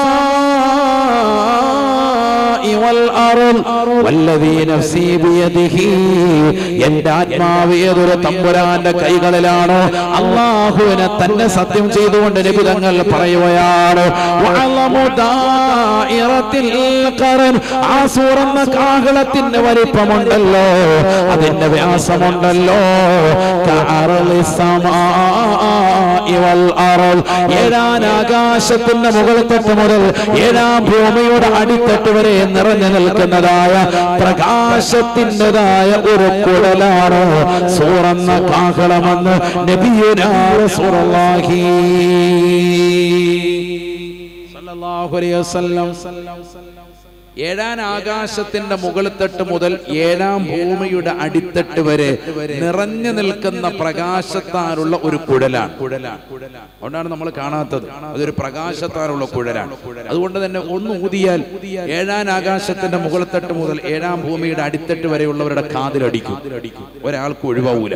വൽ അർൾ വല്ലദീ നഫ്സി ബിയദിഹി. എന്റെ ആത്മാവ് ഏതൊരു തമ്പുരാന്റെ കൈകളിലാണോ. അള്ളാഹുവിനെ തന്നെ സത്യം ചെയ്തുകൊണ്ട് നബി തങ്ങൾ പറയുകയാണ്. ആ സൂറന്ന കാഹളത്തിന്റെ വലിപ്പമുണ്ടല്ലോ. അതിന്റെ വ്യാസമുണ്ടല്ലോ ഏഴാൻ ആകാശത്തിന്റെ മുകൾ തൊട്ട് മുതൽ ഏഴാം ഭൂമിയുടെ അടിത്തട്ട് വരെ നിറഞ്ഞു നിൽക്കുന്നതായ പ്രകാശത്തിന്റെതായ ഒരു കുടലാണ് സൂറന്ന കാഹളമെന്ന് സുറവാഹി സല്ലല്ലാഹു അലൈഹി വസല്ലം ഏഴാം ആകാശത്തിന്റെ മുകളിത്തട്ട് മുതൽ ഏഴാം ഭൂമിയുടെ അടിത്തട്ട് വരെ നിറഞ്ഞു നിൽക്കുന്ന പ്രകാശത്താലുള്ള ഒരു കുഴലാണ്. കുഴലാണ് അതുകൊണ്ടാണ് നമ്മൾ കാണാത്തത്. അതൊരു പ്രകാശത്താലുള്ള കുഴലാണ്. അതുകൊണ്ട് തന്നെ ഒന്ന് ഊതിയാൽ ഏഴാം ആകാശത്തിന്റെ മുകളിത്തട്ട് മുതൽ ഏഴാം ഭൂമിയുടെ അടിത്തട്ട് വരെയുള്ളവരുടെ കാതിലടിക്കും. ഒരാൾക്ക് ഒഴിവാവൂല.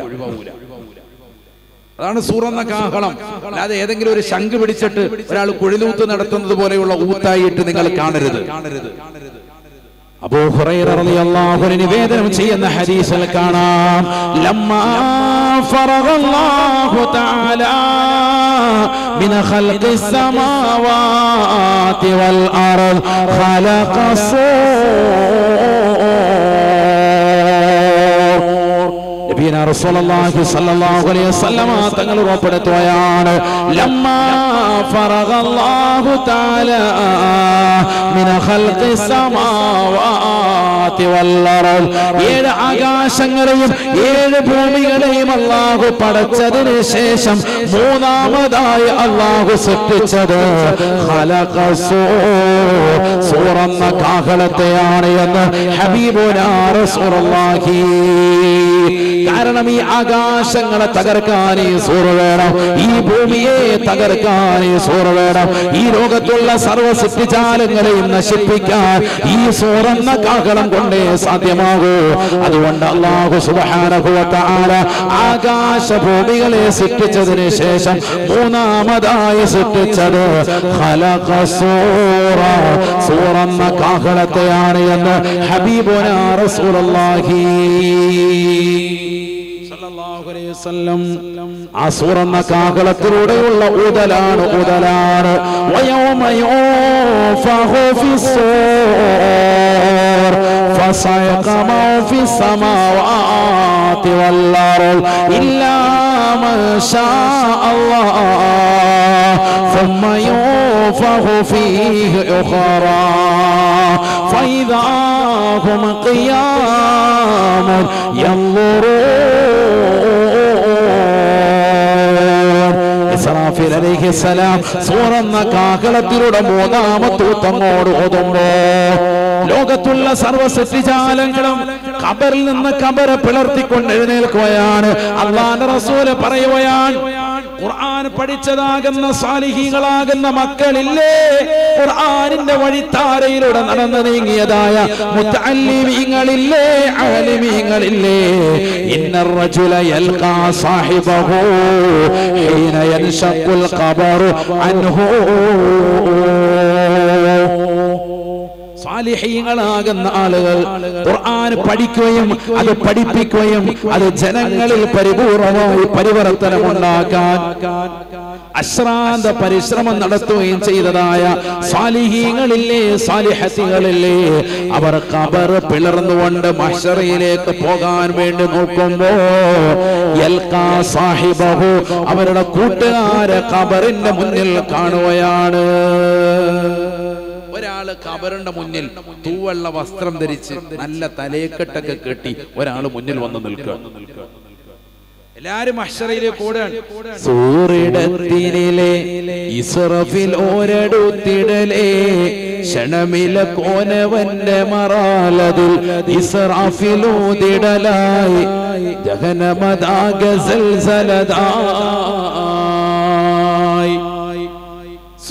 അതാണ് സൂറന്ന കാഹളം. അല്ലാതെ ഏതെങ്കിലും ഒരു ശംഖ് പിടിച്ചിട്ട് ഒരാൾ കുഴിലൂത്ത് നടത്തുന്നത് പോലെയുള്ള ഊത്തായിട്ട് നിങ്ങൾ കാണരുത്. അബൂ ഹുറൈറ റളിയല്ലാഹു അൻഹു നിവേദനം ചെയ്യുന്ന ഹദീസിൽ കാണാം ലമ്മാ ഫറഗല്ലാഹു തആല മിന ഖൽഖി സമാവാതി വൽ അർദ് ഖലഖ സ്വല്ലല്ലാഹു അലൈഹി വസല്ലമ തങ്ങൾ ഉറപ്പെടുത്തുകയാണ്. തആല മിന ഖൽഖി ഏഴ് ആകാശങ്ങളെയും ഏഴ് ഭൂമികളെയും അല്ലാഹു പടച്ചതിന് ശേഷം മൂന്നാമതായി അല്ലാഹു സൃഷ്ടിച്ചത് ഖലഖസൂ സൂറന്ന കാഹളത്തെയാണ് എന്ന് ഹബീബുനാ റസൂലുള്ളാഹി കാരണം ഈ ആകാശങ്ങളെ തകർക്കാനേ സൂറ വേണം. ഈ ഭൂമിയെ തകർക്കാനേ സൂറ വേണം. ഈ ലോകത്തുള്ള സർവ സൃഷ്ടിജാലങ്ങളെയും നശിപ്പിക്കാൻ ഈ സൂറന്ന കാഹളം കൊണ്ടേ സാധ്യമാകൂ. അതുകൊണ്ട് അള്ളാഹു ആകാശ ഭൂമികളെ സൃഷ്ടിച്ചതിന് ശേഷം മൂന്നാമതായി സൃഷ്ടിച്ചത് സൂറ. സൂറന്ന കാഹളത്തെയാണ് എന്ന് ഹബീബുനാ റസൂലുള്ളാഹി. വസല്ലം ആ സൂറന്ന കാഹളത്തിലൂടെയുള്ള ഊതലാണ് ഊതലാണ് വയൗമ യൂഫഹു ഫിസ്സൂർ فصعق من في السماوات والأرض إلا من شاء الله ثم ينفخ فيه أخرى فإذا هم قيام ينظرون ഇസ്രാഫീൽ അലൈഹിസ്സലാം സൂറന്ന കാഹളത്തിലൂടെ മൂന്നാമത്തൂത്തങ്ങോട് ഓതുമ്പോ ലോകത്തുള്ള സർവ്വ സൃഷ്ടിജാലങ്ങളും കബറിൽ നിന്ന് കബറ പിളർത്തിക്കൊണ്ട് എഴുന്നേൽക്കുകയാണ്. അള്ളാന്റെ റസൂൽ പറയുകയാണ് ഖുർആൻ പഠിച്ചതാകുന്ന സാലിഹികളാകുന്ന മക്കളില്ലേ? ഖുർആനിന്റെ വഴിത്താരയിലൂടെ നടന്നു നീങ്ങിയതായ മുത്തല്ലിമീങ്ങളില്ലേ റജുല യൽഖാ സാഹിബഹു ഖബറു അൻഹു. സാലിഹീങ്ങളാകുന്ന ആളുകൾ ഖുർആൻ പഠിക്കുകയും അത് പഠിപ്പിക്കുകയും അത് ജനങ്ങളിൽ പരിപൂർണമായി പരിവർത്തനം ഉണ്ടാക്കാൻ അശ്രാന്ത പരിശ്രമം നടത്തുകയും ചെയ്തതായ സാലിഹീങ്ങളില്ലേ സാലിഹത്തികളില്ലേ അവർ കബർ പിളർന്നുകൊണ്ട് മഷറയിലേക്ക് പോകാൻ വേണ്ടി നോക്കുമ്പോ സാഹിബഹു അവരുടെ കൂട്ടുകാരെ കബറിന്റെ മുന്നിൽ കാണുകയാണ്. ഒരാൾ കബറിന്റെ മുന്നിൽ തൂവെള്ള വസ്ത്രം ധരിച്ച് നല്ല തലയെക്കെട്ടൊക്കെ കെട്ടി ഒരാൾ മുന്നിൽ വന്ന് നിൽക്കുക. എല്ലാരും ഓരടുത്തിടലേ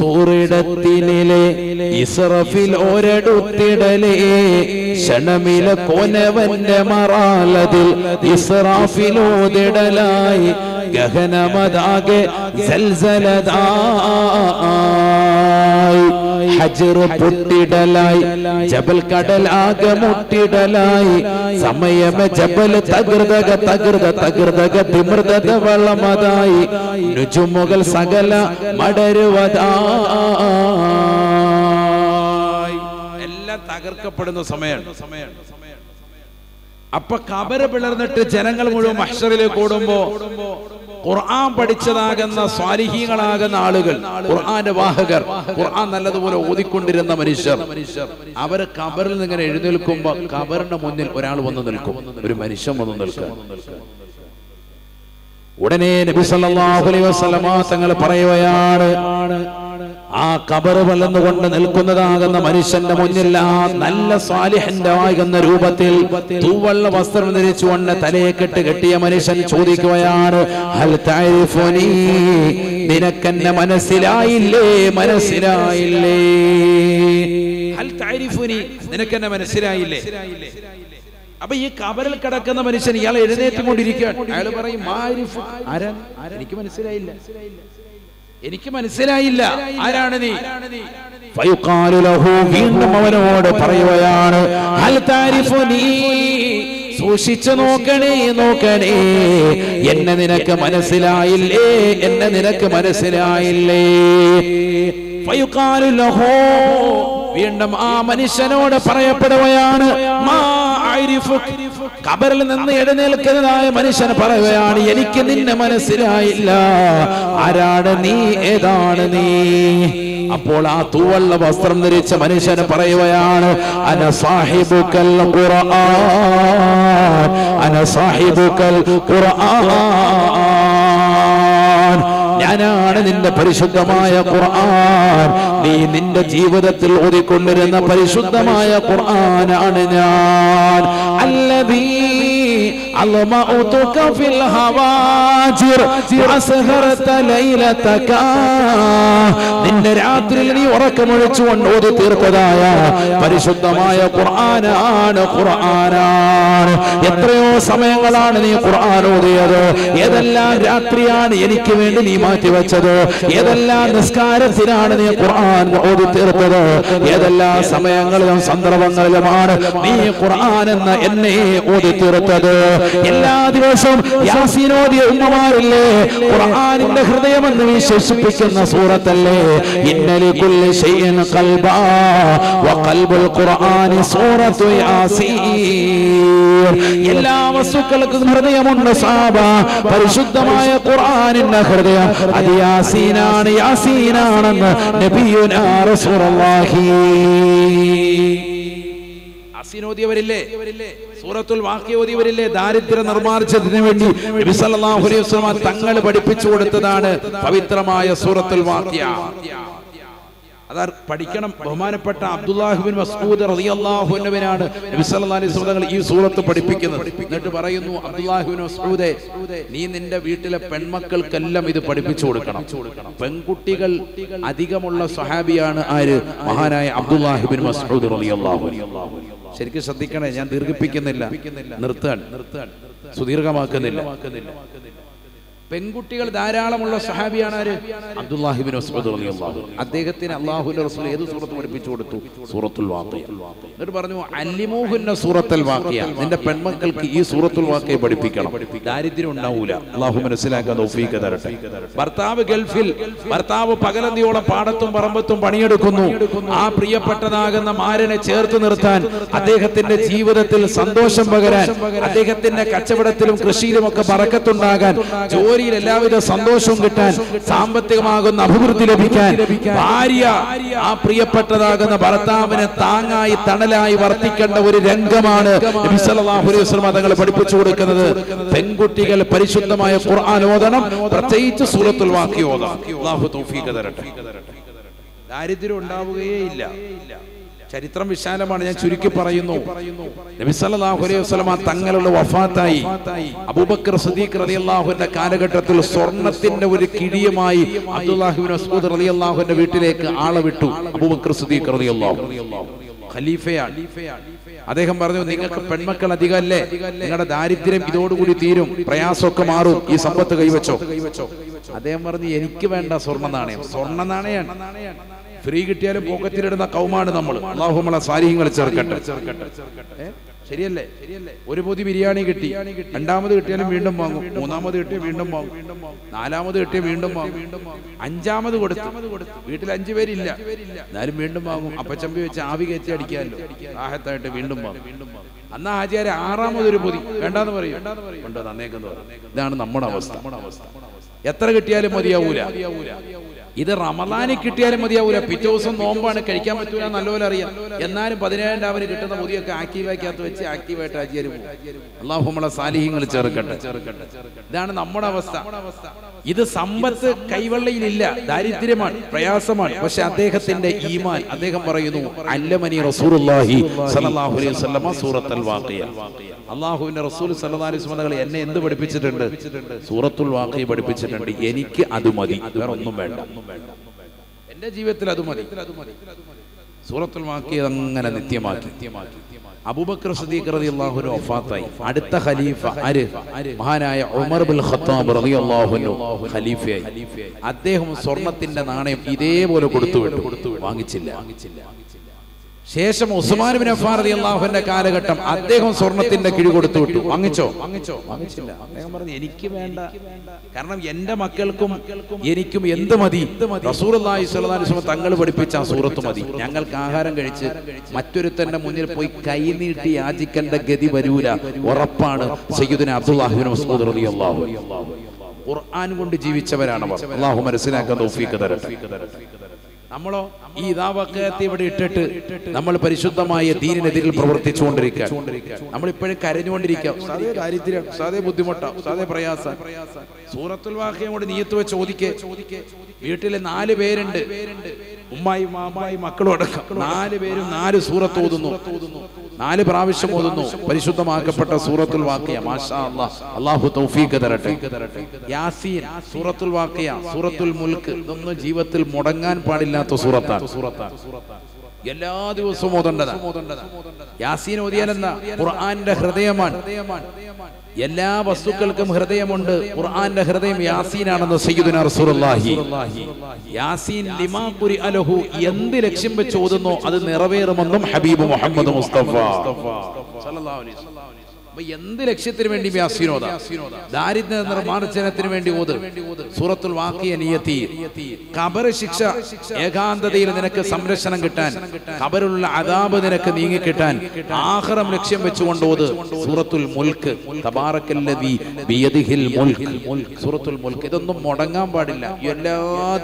സൂറിടത്തിനിലെ ഇസ്രഫിൽ ഒരടുത്തിടലേ ക്ഷണമില കോനവന്റെ മറാലതിൽ ഇസ്രാഫിലോതിടലായി ഗഹനമതാകെ സൽസലതായി. ഹജർ പൊട്ടിടലായി ജബൽ ആകെ മുട്ടിടലായി. സമയമ ജബൽ തകൃതക തകൃത തകൃതക വിമൃതത വളമതായി നുജുമുകൾ സകല മടരുവതായി. എല്ലാം തകർക്കപ്പെടുന്ന സമയമാണ്. സമയമാണ് അപ്പൊ കബര പിളർന്നിട്ട് ജനങ്ങൾ മുഴുവൻ മഹ്ഷറിലേക്ക് ഓടുമ്പോ ഖുർആൻ പഠിച്ചതാകുന്ന സ്വാലിഹീങ്ങളാകുന്ന ആളുകൾ ഖുർആന്റെ വാഹകർ ഖുർആൻ നല്ലതുപോലെ ഓതിക്കൊണ്ടിരുന്ന മനുഷ്യർ. അവർ കബറിൽ നിന്ന് ഇങ്ങനെ എഴുന്നേൽക്കുമ്പോ കബറിന്റെ മുന്നിൽ ഒരാൾ വന്ന് നിൽക്കും. ഒരു മനുഷ്യൻ വന്ന് നിൽക്കും ഉടനെ നബി സല്ലല്ലാഹു അലൈഹി വസല്ലമ തങ്ങൾ പറയുകയാണ് ആ കബർ വലന്നുകൊണ്ട് നിൽക്കുന്നതാകുന്ന മനുഷ്യന്റെ മുന്നിൽ ആ നല്ല സ്വാലിഹന്റെ ആകുന്ന രൂപത്തിൽ തൂവള്ള വസ്ത്രം ധരിച്ചുകൊണ്ട് തലയെ കെട്ട് കെട്ടിയ മനുഷ്യൻ ചോദിക്കുകയാണ് നിനക്കെന്നെ മനസ്സിലായില്ലേ? മനസ്സിലായില്ലേ? നിനക്കെന്നെ മനസ്സിലായില്ലേ? അപ്പൊ ഈ കബറിൽ കിടക്കുന്ന മനുഷ്യൻ ഇയാൾ എഴുന്നേറ്റ് കൊണ്ടിരിക്കുകയാണ്. അയാൾ പറയും എനിക്ക് മനസ്സിലായില്ല. എനിക്ക് മനസ്സിലായില്ല. ആരാണ് നീ? വീണ്ടും അവനോട് പറയുകയാണ് സൂക്ഷിച്ചു നോക്കണേ നോക്കണേ. എന്നെ നിനക്ക് മനസ്സിലായില്ലേ? എന്നെ നിനക്ക് മനസ്സിലായില്ലേ? വീണ്ടും ആ മനുഷ്യനോട് പറയപ്പെടുകയാണ് മാ. കബറിൽ നിന്ന് എഴുന്നേൽക്കുന്നതായ മനുഷ്യൻ പറയുകയാണ് എനിക്ക് നിന്നെ മനസ്സിലായില്ല. ആരാണ് നീ? ഏതാണ് നീ? അപ്പോൾ ആ തൂവള്ള വസ്ത്രം ധരിച്ച മനുഷ്യന് പറയുകയാണ് അന ഖുർആൻ. ഖുർആൻ. ഞാനാണ് നിന്റെ പരിശുദ്ധമായ ഖുർആൻ. നീ നിന്റെ ജീവിതത്തിൽ ഓതിക്കൊണ്ടിരുന്ന പരിശുദ്ധമായ ഖുർആനാണ് ഞാൻ. അല്ലതീ അൽമൗതുക في ഹവാജിർ അസ്ഹറത ليلتك നിന്റെ രാത്രിയിൽ നീ ഉറക്കമൊഴിച്ചുകൊണ്ട് ഓതി തീർത്തതായ പരിശുദ്ധമായ ഖുർആനാണ് ഖുർആനാണ്. എത്രയോ സമയങ്ങളാണ് നീ ഖുർആൻ ഓതിയത്. ഏതെല്ലാം രാത്രിയാണ് എനിക്ക് വേണ്ടി നീ മാറ്റിവെച്ചത്? ഏതെല്ലാം നിസ്കാരത്തിനാണ് നീ ഖുർആൻ ഓതി തീർത്തത്? ഏതെല്ലാം സമയങ്ങളിലും സന്ദർഭങ്ങളിലുമാണ് നീ ഖുർആൻ എന്ന എന്നെ ഓതി തീർത്തത്? എല്ലാ ദിവസവും യാസീനോദിയ ഉമ്മമാരല്ലേ? ഖുർആനിന്റെ ഹൃദയമെന്ന് വിശേഷിപ്പിക്കുന്ന സൂറത്തല്ലേ? ഇന്നലി കുല്ലി ഷൈഇൻ ഖൽബാ വഖൽബുൽ ഖുർആനി സൂറത്തു യാസീൻ. എല്ലാ വസ്തുക്കൾക്കും ഹൃദയമുണ്ട് സാബ. പരിശുദ്ധമായ ഖുർആനിന്റെ ഹൃദയം അത് യാസീനാണ് യാസീനാണെന്ന് നബിയുനാ റസൂലുള്ളാഹി. യാസീൻ ഓതിയവരില്ലേ സൂറത്തുൽ വാക്യ ഓതിയവരില്ലേ ദാരിദ്ര്യ നിർമ്മാർജത്തിന് വേണ്ടി നബി സല്ലല്ലാഹു അലൈഹി വസല്ലം തങ്ങൾ പഠിപ്പിച്ചു കൊടുത്തതാണ് പവിത്രമായ സൂറത്തുൽ വാക്യ അതാ പഠിക്കണം. ബഹുമാനപ്പെട്ട അബ്ദുല്ലാഹിബിൻ മസ്ഊദ് റളിയല്ലാഹു അൻഹുവിനാണ് നബി സല്ലല്ലാഹു അലൈഹി വസല്ലം ഈ സൂറത്ത് പഠിപ്പിക്കുന്നത്. എന്നിട്ട് പറയുന്നു അബ്ദുല്ലാഹിബിൻ മസ്ഊദേ നീ നിന്റെ വീട്ടിലെ പെൺമക്കൾക്കെല്ലാം ഇത് പഠിപ്പിച്ചു കൊടുക്കണം. പെൺകുട്ടികൾ അധികമുള്ള സ്വഹാബിയാണ് ആര്? മഹാനായ അബ്ദുല്ലാഹിബിൻ മസ്ഊദ് റളിയല്ലാഹു അൻഹു. ശരിക്കും ശ്രദ്ധിക്കണേ ഞാൻ ദീർഘിപ്പിക്കുന്നില്ല. നിർത്താൻ സുദീർഘമാക്കുന്നില്ല. പെൺകുട്ടികൾ ധാരാളമുള്ള സഹാബിയാണ് ആര്? അബ്ദുല്ലാഹിബിൻ. അദ്ദേഹത്തിന് അല്ലാഹുവിന്റെ റസൂൽ ഏത് സൂറത്ത് പഠിപ്പിച്ചു കൊടുത്തു? സൂറത്തുൽ വാഖിയ. എന്നിട്ട് പറഞ്ഞു അല്ലിമൂഹുന്ന സൂറത്തുൽ വാഖിയ. നിന്റെ പെൺമക്കൾക്ക് ഈ സൂറത്തുൽ വാഖിയ പഠിപ്പിക്കണം. ദാരിദ്ര്യം ഉണ്ടാവൂല. അള്ളാഹു മനസ്സിലാക്കാൻ തൗഫീഖ് തരട്ടെ. ഭർത്താവ് ഗൾഫിൽ ഭർത്താവ് പകലന്തിയോളം പാടത്തും പറമ്പത്തും പണിയെടുക്കുന്നു. ആ പ്രിയപ്പെട്ടതാകുന്ന മാരനെ ചേർത്ത് നിർത്താൻ അദ്ദേഹത്തിന്റെ ജീവിതത്തിൽ സന്തോഷം പകരാൻ അദ്ദേഹത്തിന്റെ കച്ചവടത്തിലും കൃഷിയിലും ഒക്കെ പറക്കത്തുണ്ടാകാൻ ജോലിയിൽ എല്ലാവിധ സന്തോഷവും കിട്ടാൻ സാമ്പത്തികമാകുന്ന അഭിവൃദ്ധി ലഭിക്കാൻ ഭാര്യ ആ പ്രിയപ്പെട്ടതാകുന്ന ഭർത്താവിനെ താങ്ങായി തണലായി വർത്തിക്കേണ്ട ഒരു രംഗമാണ് തങ്ങൾ പഠിപ്പിച്ചു കൊടുക്കുന്നത്. പെൺകുട്ടികൾ പരിശുദ്ധമായ ഖുർആൻ ഓതണം പ്രത്യേകിച്ച് സൂറത്തുൽ വാഖിയ ഓതണം. ദാരിദ്ര്യം ഉണ്ടാവുകയേ ഇല്ല. ചരിത്രം വിശാലമാണ്. ഞാൻ ചുരുക്കി പറയുന്നു. തങ്ങളുടെ വഫാത്തായി അബൂബക്കർ റളിയല്ലാഹുവിന്റെ കാലഘട്ടത്തിൽ സ്വർണത്തിന്റെ ഒരു കിഴിയുമായി റളിയല്ലാഹുവിന്റെ വീട്ടിലേക്ക് ആളെ വിട്ടു അബൂബക്കർ ഖലീഫയാണ്. അദ്ദേഹം പറഞ്ഞു നിങ്ങൾക്ക് പെൺമക്കൾ അധികമല്ലേ? നിങ്ങളുടെ ദാരിദ്ര്യം ഇതോടുകൂടി തീരും. പ്രയാസമൊക്കെ മാറും. ഈ സമ്പത്ത് കൈവച്ചോ? അദ്ദേഹം പറഞ്ഞു എനിക്ക് വേണ്ട സ്വർണ നാണയം. സ്വർണ നാണയാണ്. ഫ്രീ കിട്ടിയാലും പോക്കറ്റിലിടുന്ന കൗമാണ് നമ്മൾ. അള്ളാഹുമുള്ള സാരിഹ്യങ്ങൾ ചേർക്കട്ടെ? ശരിയല്ലേ? ഒരു പൊതി ബിരിയാണി കിട്ടി. രണ്ടാമത് കിട്ടിയാലും വീണ്ടും വാങ്ങും. മൂന്നാമത് കിട്ടിയ വീണ്ടും വാങ്ങും. നാലാമത് കിട്ടിയ വീണ്ടും വാങ്ങും. അഞ്ചാമത് കൊടുത്തു. വീട്ടിൽ അഞ്ചു പേരില്ല. എന്നാലും വീണ്ടും വാങ്ങും. അപ്പച്ചമ്പി വെച്ച് ആവി കയറ്റി അടിക്കാമല്ലോ. ആഹത്തായിട്ട് വീണ്ടും വാങ്ങും. അന്നാ ഹാജിയാരെ ആറാമതൊരു പൊതി. വേണ്ടാന്ന് പറയും. ഉണ്ട് നന്നേക്കെന്ന് പറയും. ഇതാണ് നമ്മുടെ അവസ്ഥ. എത്ര കിട്ടിയാലും മതിയാവൂല. ഇത് റമദാനിൽ കിട്ടിയാലും മതിയാവൂല. പിറ്റേ ദിവസം നോമ്പാണ്. കഴിക്കാൻ പറ്റൂല നല്ലപോലെ അറിയാം. എന്നാലും പതിനേഴാം രാവിലെ കിട്ടുന്ന പൊതിയൊക്കെ ആക്റ്റീവാക്കകത്ത് വെച്ച് ആക്റ്റീവായിട്ട് അജിയർ അള്ളാഹു നമ്മളെ സാലിഹ്യങ്ങൾ ചേർക്കട്ടെ ഇതാണ് നമ്മുടെ അവസ്ഥ. ഇത് സമ്പത്ത് കൈവെള്ളയിലില്ല. ദാരിദ്ര്യമാണ്. പ്രയാസമാണ്. പക്ഷെ അദ്ദേഹത്തിന്റെ ഈമാൻ അദ്ദേഹം പറയുന്നു അല്ലമനി റസൂലുള്ളാഹി സ്വല്ലല്ലാഹു അലൈഹി വസല്ലമ സൂറത്തുൽ അള്ളാഹുവിന്റെ റസൂൽ സല്ലല്ലാഹു അലൈഹി എന്നെ എന്ത് പഠിപ്പിച്ചിട്ടുണ്ട്? സൂറത്തുൽ വാഖിയ പഠിപ്പിച്ചിട്ടുണ്ട്. എനിക്ക് അത് മതി. വേറെ ഒന്നും വേണ്ട. എന്റെ ജീവിതത്തിൽ അത് മതി. സൂറത്തുൽ മാക്കിയത് അങ്ങനെ നിത്യമാക്കി. അബൂബക്കർ സദീഖ് റളിയല്ലാഹു അൻഹു വഫാത്തായി. അടുത്ത ഖലീഫ ആര്? മഹാനായ ഉമർ ബിൻ ഖത്താബ് റളിയല്ലാഹു അൻഹു ഖലീഫയായി. അദ്ദേഹം സ്വർണത്തിന്റെ നാണയം ഇതേപോലെ കൊടുത്തു വിട്ടു വാങ്ങിച്ചില്ല. ശേഷം ഉസ്മാൻ അഫ്ഫാൻ റളിയല്ലാഹുവിന്റെ കാലഘട്ടം അദ്ദേഹം സ്വർണത്തിന്റെ കിഴി കൊടുത്തു വിട്ടു. വാങ്ങിച്ചോ? വാങ്ങിച്ചോ? വാങ്ങിച്ചില്ല. അദ്ദേഹം പറഞ്ഞു എനിക്ക് വേണ്ട. കാരണം എന്റെ മക്കൾക്കും എനിക്കും എന്ത് മതി? റസൂലുള്ളാഹി സ്വല്ലല്ലാഹു അലൈഹി വസല്ലം തങ്ങൾ പഠിപ്പിച്ച ആ സൂറത്ത് മതി. ഞങ്ങൾക്ക് ആഹാരം കഴിച്ച് മറ്റൊരുത്തന്റെ മുന്നിൽ പോയി കൈ നീട്ടി യാചിക്കേണ്ട ഗതി വരൂല. ഉറപ്പാണ് സയ്യിദുന അബ്ദുല്ലാഹിബിൻ മസ്ഊദ് റളിയല്ലാഹു ഖുർആൻ കൊണ്ട് ജീവിച്ചവരാണ് അള്ളാഹു മനസ്സിലാക്കാൻ തൗഫീഖ് തരട്ടെ. നമ്മളോ ഈ ഇതാവക്കത്തെ ഇവിടെ ഇട്ടിട്ട് നമ്മൾ പരിശുദ്ധമായ ദീനിനെതിരിൽ പ്രവർത്തിച്ചുകൊണ്ടിരിക്കുക നമ്മൾ ഇപ്പോഴും കരഞ്ഞുകൊണ്ടിരിക്കുക സാധേ ദാരിദ്ര്യം സാധേ ബുദ്ധിമുട്ടാ സാധേ പ്രയാസ. സൂറത്തുൽ വാഹയോട് നീയത്ത് വെച്ച് ചോദിക്കേ. വീട്ടിലെ നാല് പേരുണ്ട്. ഉമ്മായി മാമായി മക്കളും അടക്കം നാല് പേരും നാല് സൂറത്ത് ഓതുന്നു. നാല് പ്രാവശ്യം ഓതുന്നു. പരിശുദ്ധമാക്കപ്പെട്ട സൂറത്തുൽ വാക്കിയ. മാഷാ അല്ലാഹ് തൗഫീഖ് തരട്ടെ. യാസീൻ സൂറത്തുൽ വാക്കിയ സൂറത്തുൽ മുൽക്ക്. ഇതൊന്നും ജീവിതത്തിൽ മുടങ്ങാൻ പാടില്ലാത്ത സൂറത്താണ് സൂറത്താണ്. എല്ലാ ദിവസവും ഓതേണ്ടതാണ്. യാസീൻ ഓതിയാലെന്ന ഖുർആന്റെ ഹൃദയമാണ്. എല്ലാ വസ്തുക്കൾക്കും ഹൃദയമുണ്ട്. ഖുർആന്റെ ഹൃദയം യാസീനാണെന്ന് സയ്യിദുന റസൂലുള്ളാഹി. യാസീൻ ലിമാ ഖുരി അലഹു എന്ത് ലക്ഷ്യം വെച്ച് ഓതുന്നോ അത് നിറവേറുമെന്നും ഹബീബ് മുഹമ്മദ് മുസ്തഫ. സല്ലല്ലാഹു അലൈഹി വസല്ലം. അപ്പൊ എന്ത് ലക്ഷ്യത്തിന് വേണ്ടി വ്യാസിനോദ? ദാരിദ്ര്യ നിർമ്മാർജനത്തിന് വേണ്ടി ഓത്. സൂറത്തുൽ വാക്കിയ നിയത്തി. ഖബർ ശിക്ഷ ഏകാന്തതയിൽ നിനക്ക് സംരക്ഷണം കിട്ടാൻ കബറിലുള്ള അതാബ് നിനക്ക് നീങ്ങിക്കിട്ടാൻ ആഹ്റം ലക്ഷ്യം വെച്ചുകൊണ്ട് ഓത്. സൂറത്തുൽ മുൽക്ക്. സുറത്തുൽ മുൽക്ക്. സൂറത്തുൽ മുൽക്ക്. ഇതൊന്നും മുടങ്ങാൻ പാടില്ല. എല്ലാ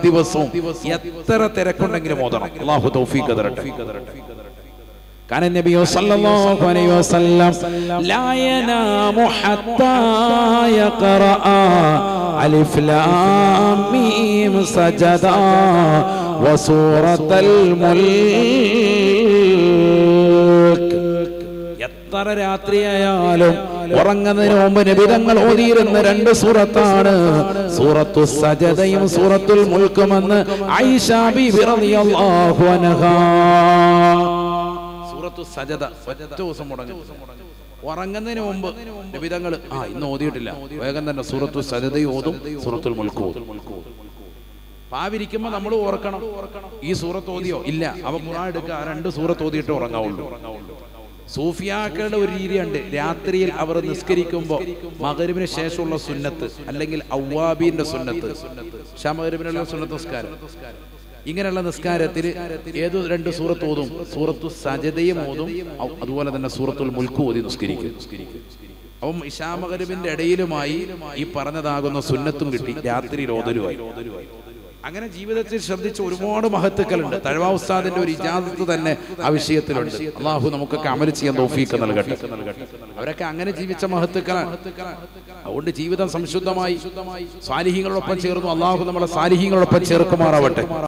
ദിവസവും എത്ര തിരക്കുണ്ടെങ്കിലും ഓതണം. അള്ളാഹു തൗഫീഖ് തരട്ടെ. كان النبي صلى الله عليه وسلم لا ينام حتى يقرأ ألف لام ميم سجدا وسورة الملك എത്ര രാത്രിയായാലും ഉറങ്ങുന്നതിന് മുമ്പ് നബിതങ്ങൾ ഓതിയിരുന്ന രണ്ട് സൂറത്താണ് സൂറത്തു സജദയും സൂറത്തുൽ മുൽക്കുമെന്ന് ഐഷ ബിബി റളിയല്ലാഹു സജദ ഒറ്റ ദിവസം മുടങ്ങി. ഉറങ്ങുന്നതിന് മുമ്പ് നബിതങ്ങൾ ആ ഇന്ന് ഓതിയിട്ടില്ല. വേഗം തന്നെ സൂറത്തു സജതയും ഓതും സൂറത്തുൽ മുൽക്ക് പാവിരിക്കുമ്പോ നമ്മൾ ഓർക്കണം ഈ സൂറത്ത് ഓതിയോ? ഇല്ല. അവ ഖുർആൻ എടുക്കുക ആ രണ്ട് സൂറത്ത് ഓതിയിട്ട് ഉറങ്ങാവുള്ളൂ. സൂഫിയാക്കളുടെ ഒരു രീതിയുണ്ട്. രാത്രിയിൽ അവർ നിസ്കരിക്കുമ്പോൾ മകരുവിന് ശേഷമുള്ള സുന്നത്ത് അല്ലെങ്കിൽ ഔവാബീന്റെ സുന്നത്ത് ഷമകരിവിനുള്ള സുന്നത്ത് നിസ്കാരം. ഇങ്ങനെയുള്ള നിസ്കാരത്തിൽ ഏത് രണ്ട് സൂറത്ത് ഓതും? സൂറത്തു സജതയും ഓതും. അതുപോലെ തന്നെ സൂറത്തുൽ മുൽക്ക് ഓതി നിസ്കരിക്കും. അപ്പം ഇഷാമകരുവിന്റെ ഇടയിലുമായി ഈ പറഞ്ഞതാകുന്ന സുന്നത്തും കിട്ടി. രാത്രി ഓതലുമായി അങ്ങനെ ജീവിതത്തിൽ ശ്രദ്ധിച്ച ഒരുപാട് മഹത്തുക്കളുണ്ട്. തഴവാ ഉസ്താദിന്റെ ഒരു ഇജാദത്ത് തന്നെ ആ വിഷയത്തിലുണ്ട്. അള്ളാഹു നമുക്കൊക്കെ അമൽ ചെയ്യാൻ തോഫീക്ക് നൽകട്ടെ. അവരൊക്കെ അങ്ങനെ ജീവിച്ച മഹത്തുക്കളാണ്. അതുകൊണ്ട് ജീവിതം സംശുദ്ധമായി. സാലിഹ്യങ്ങളോടൊപ്പം ചേർന്നു. അള്ളാഹു നമ്മളെ സാലിഹ്യങ്ങളോടൊപ്പം ചേർക്കുമാറാവട്ടെ.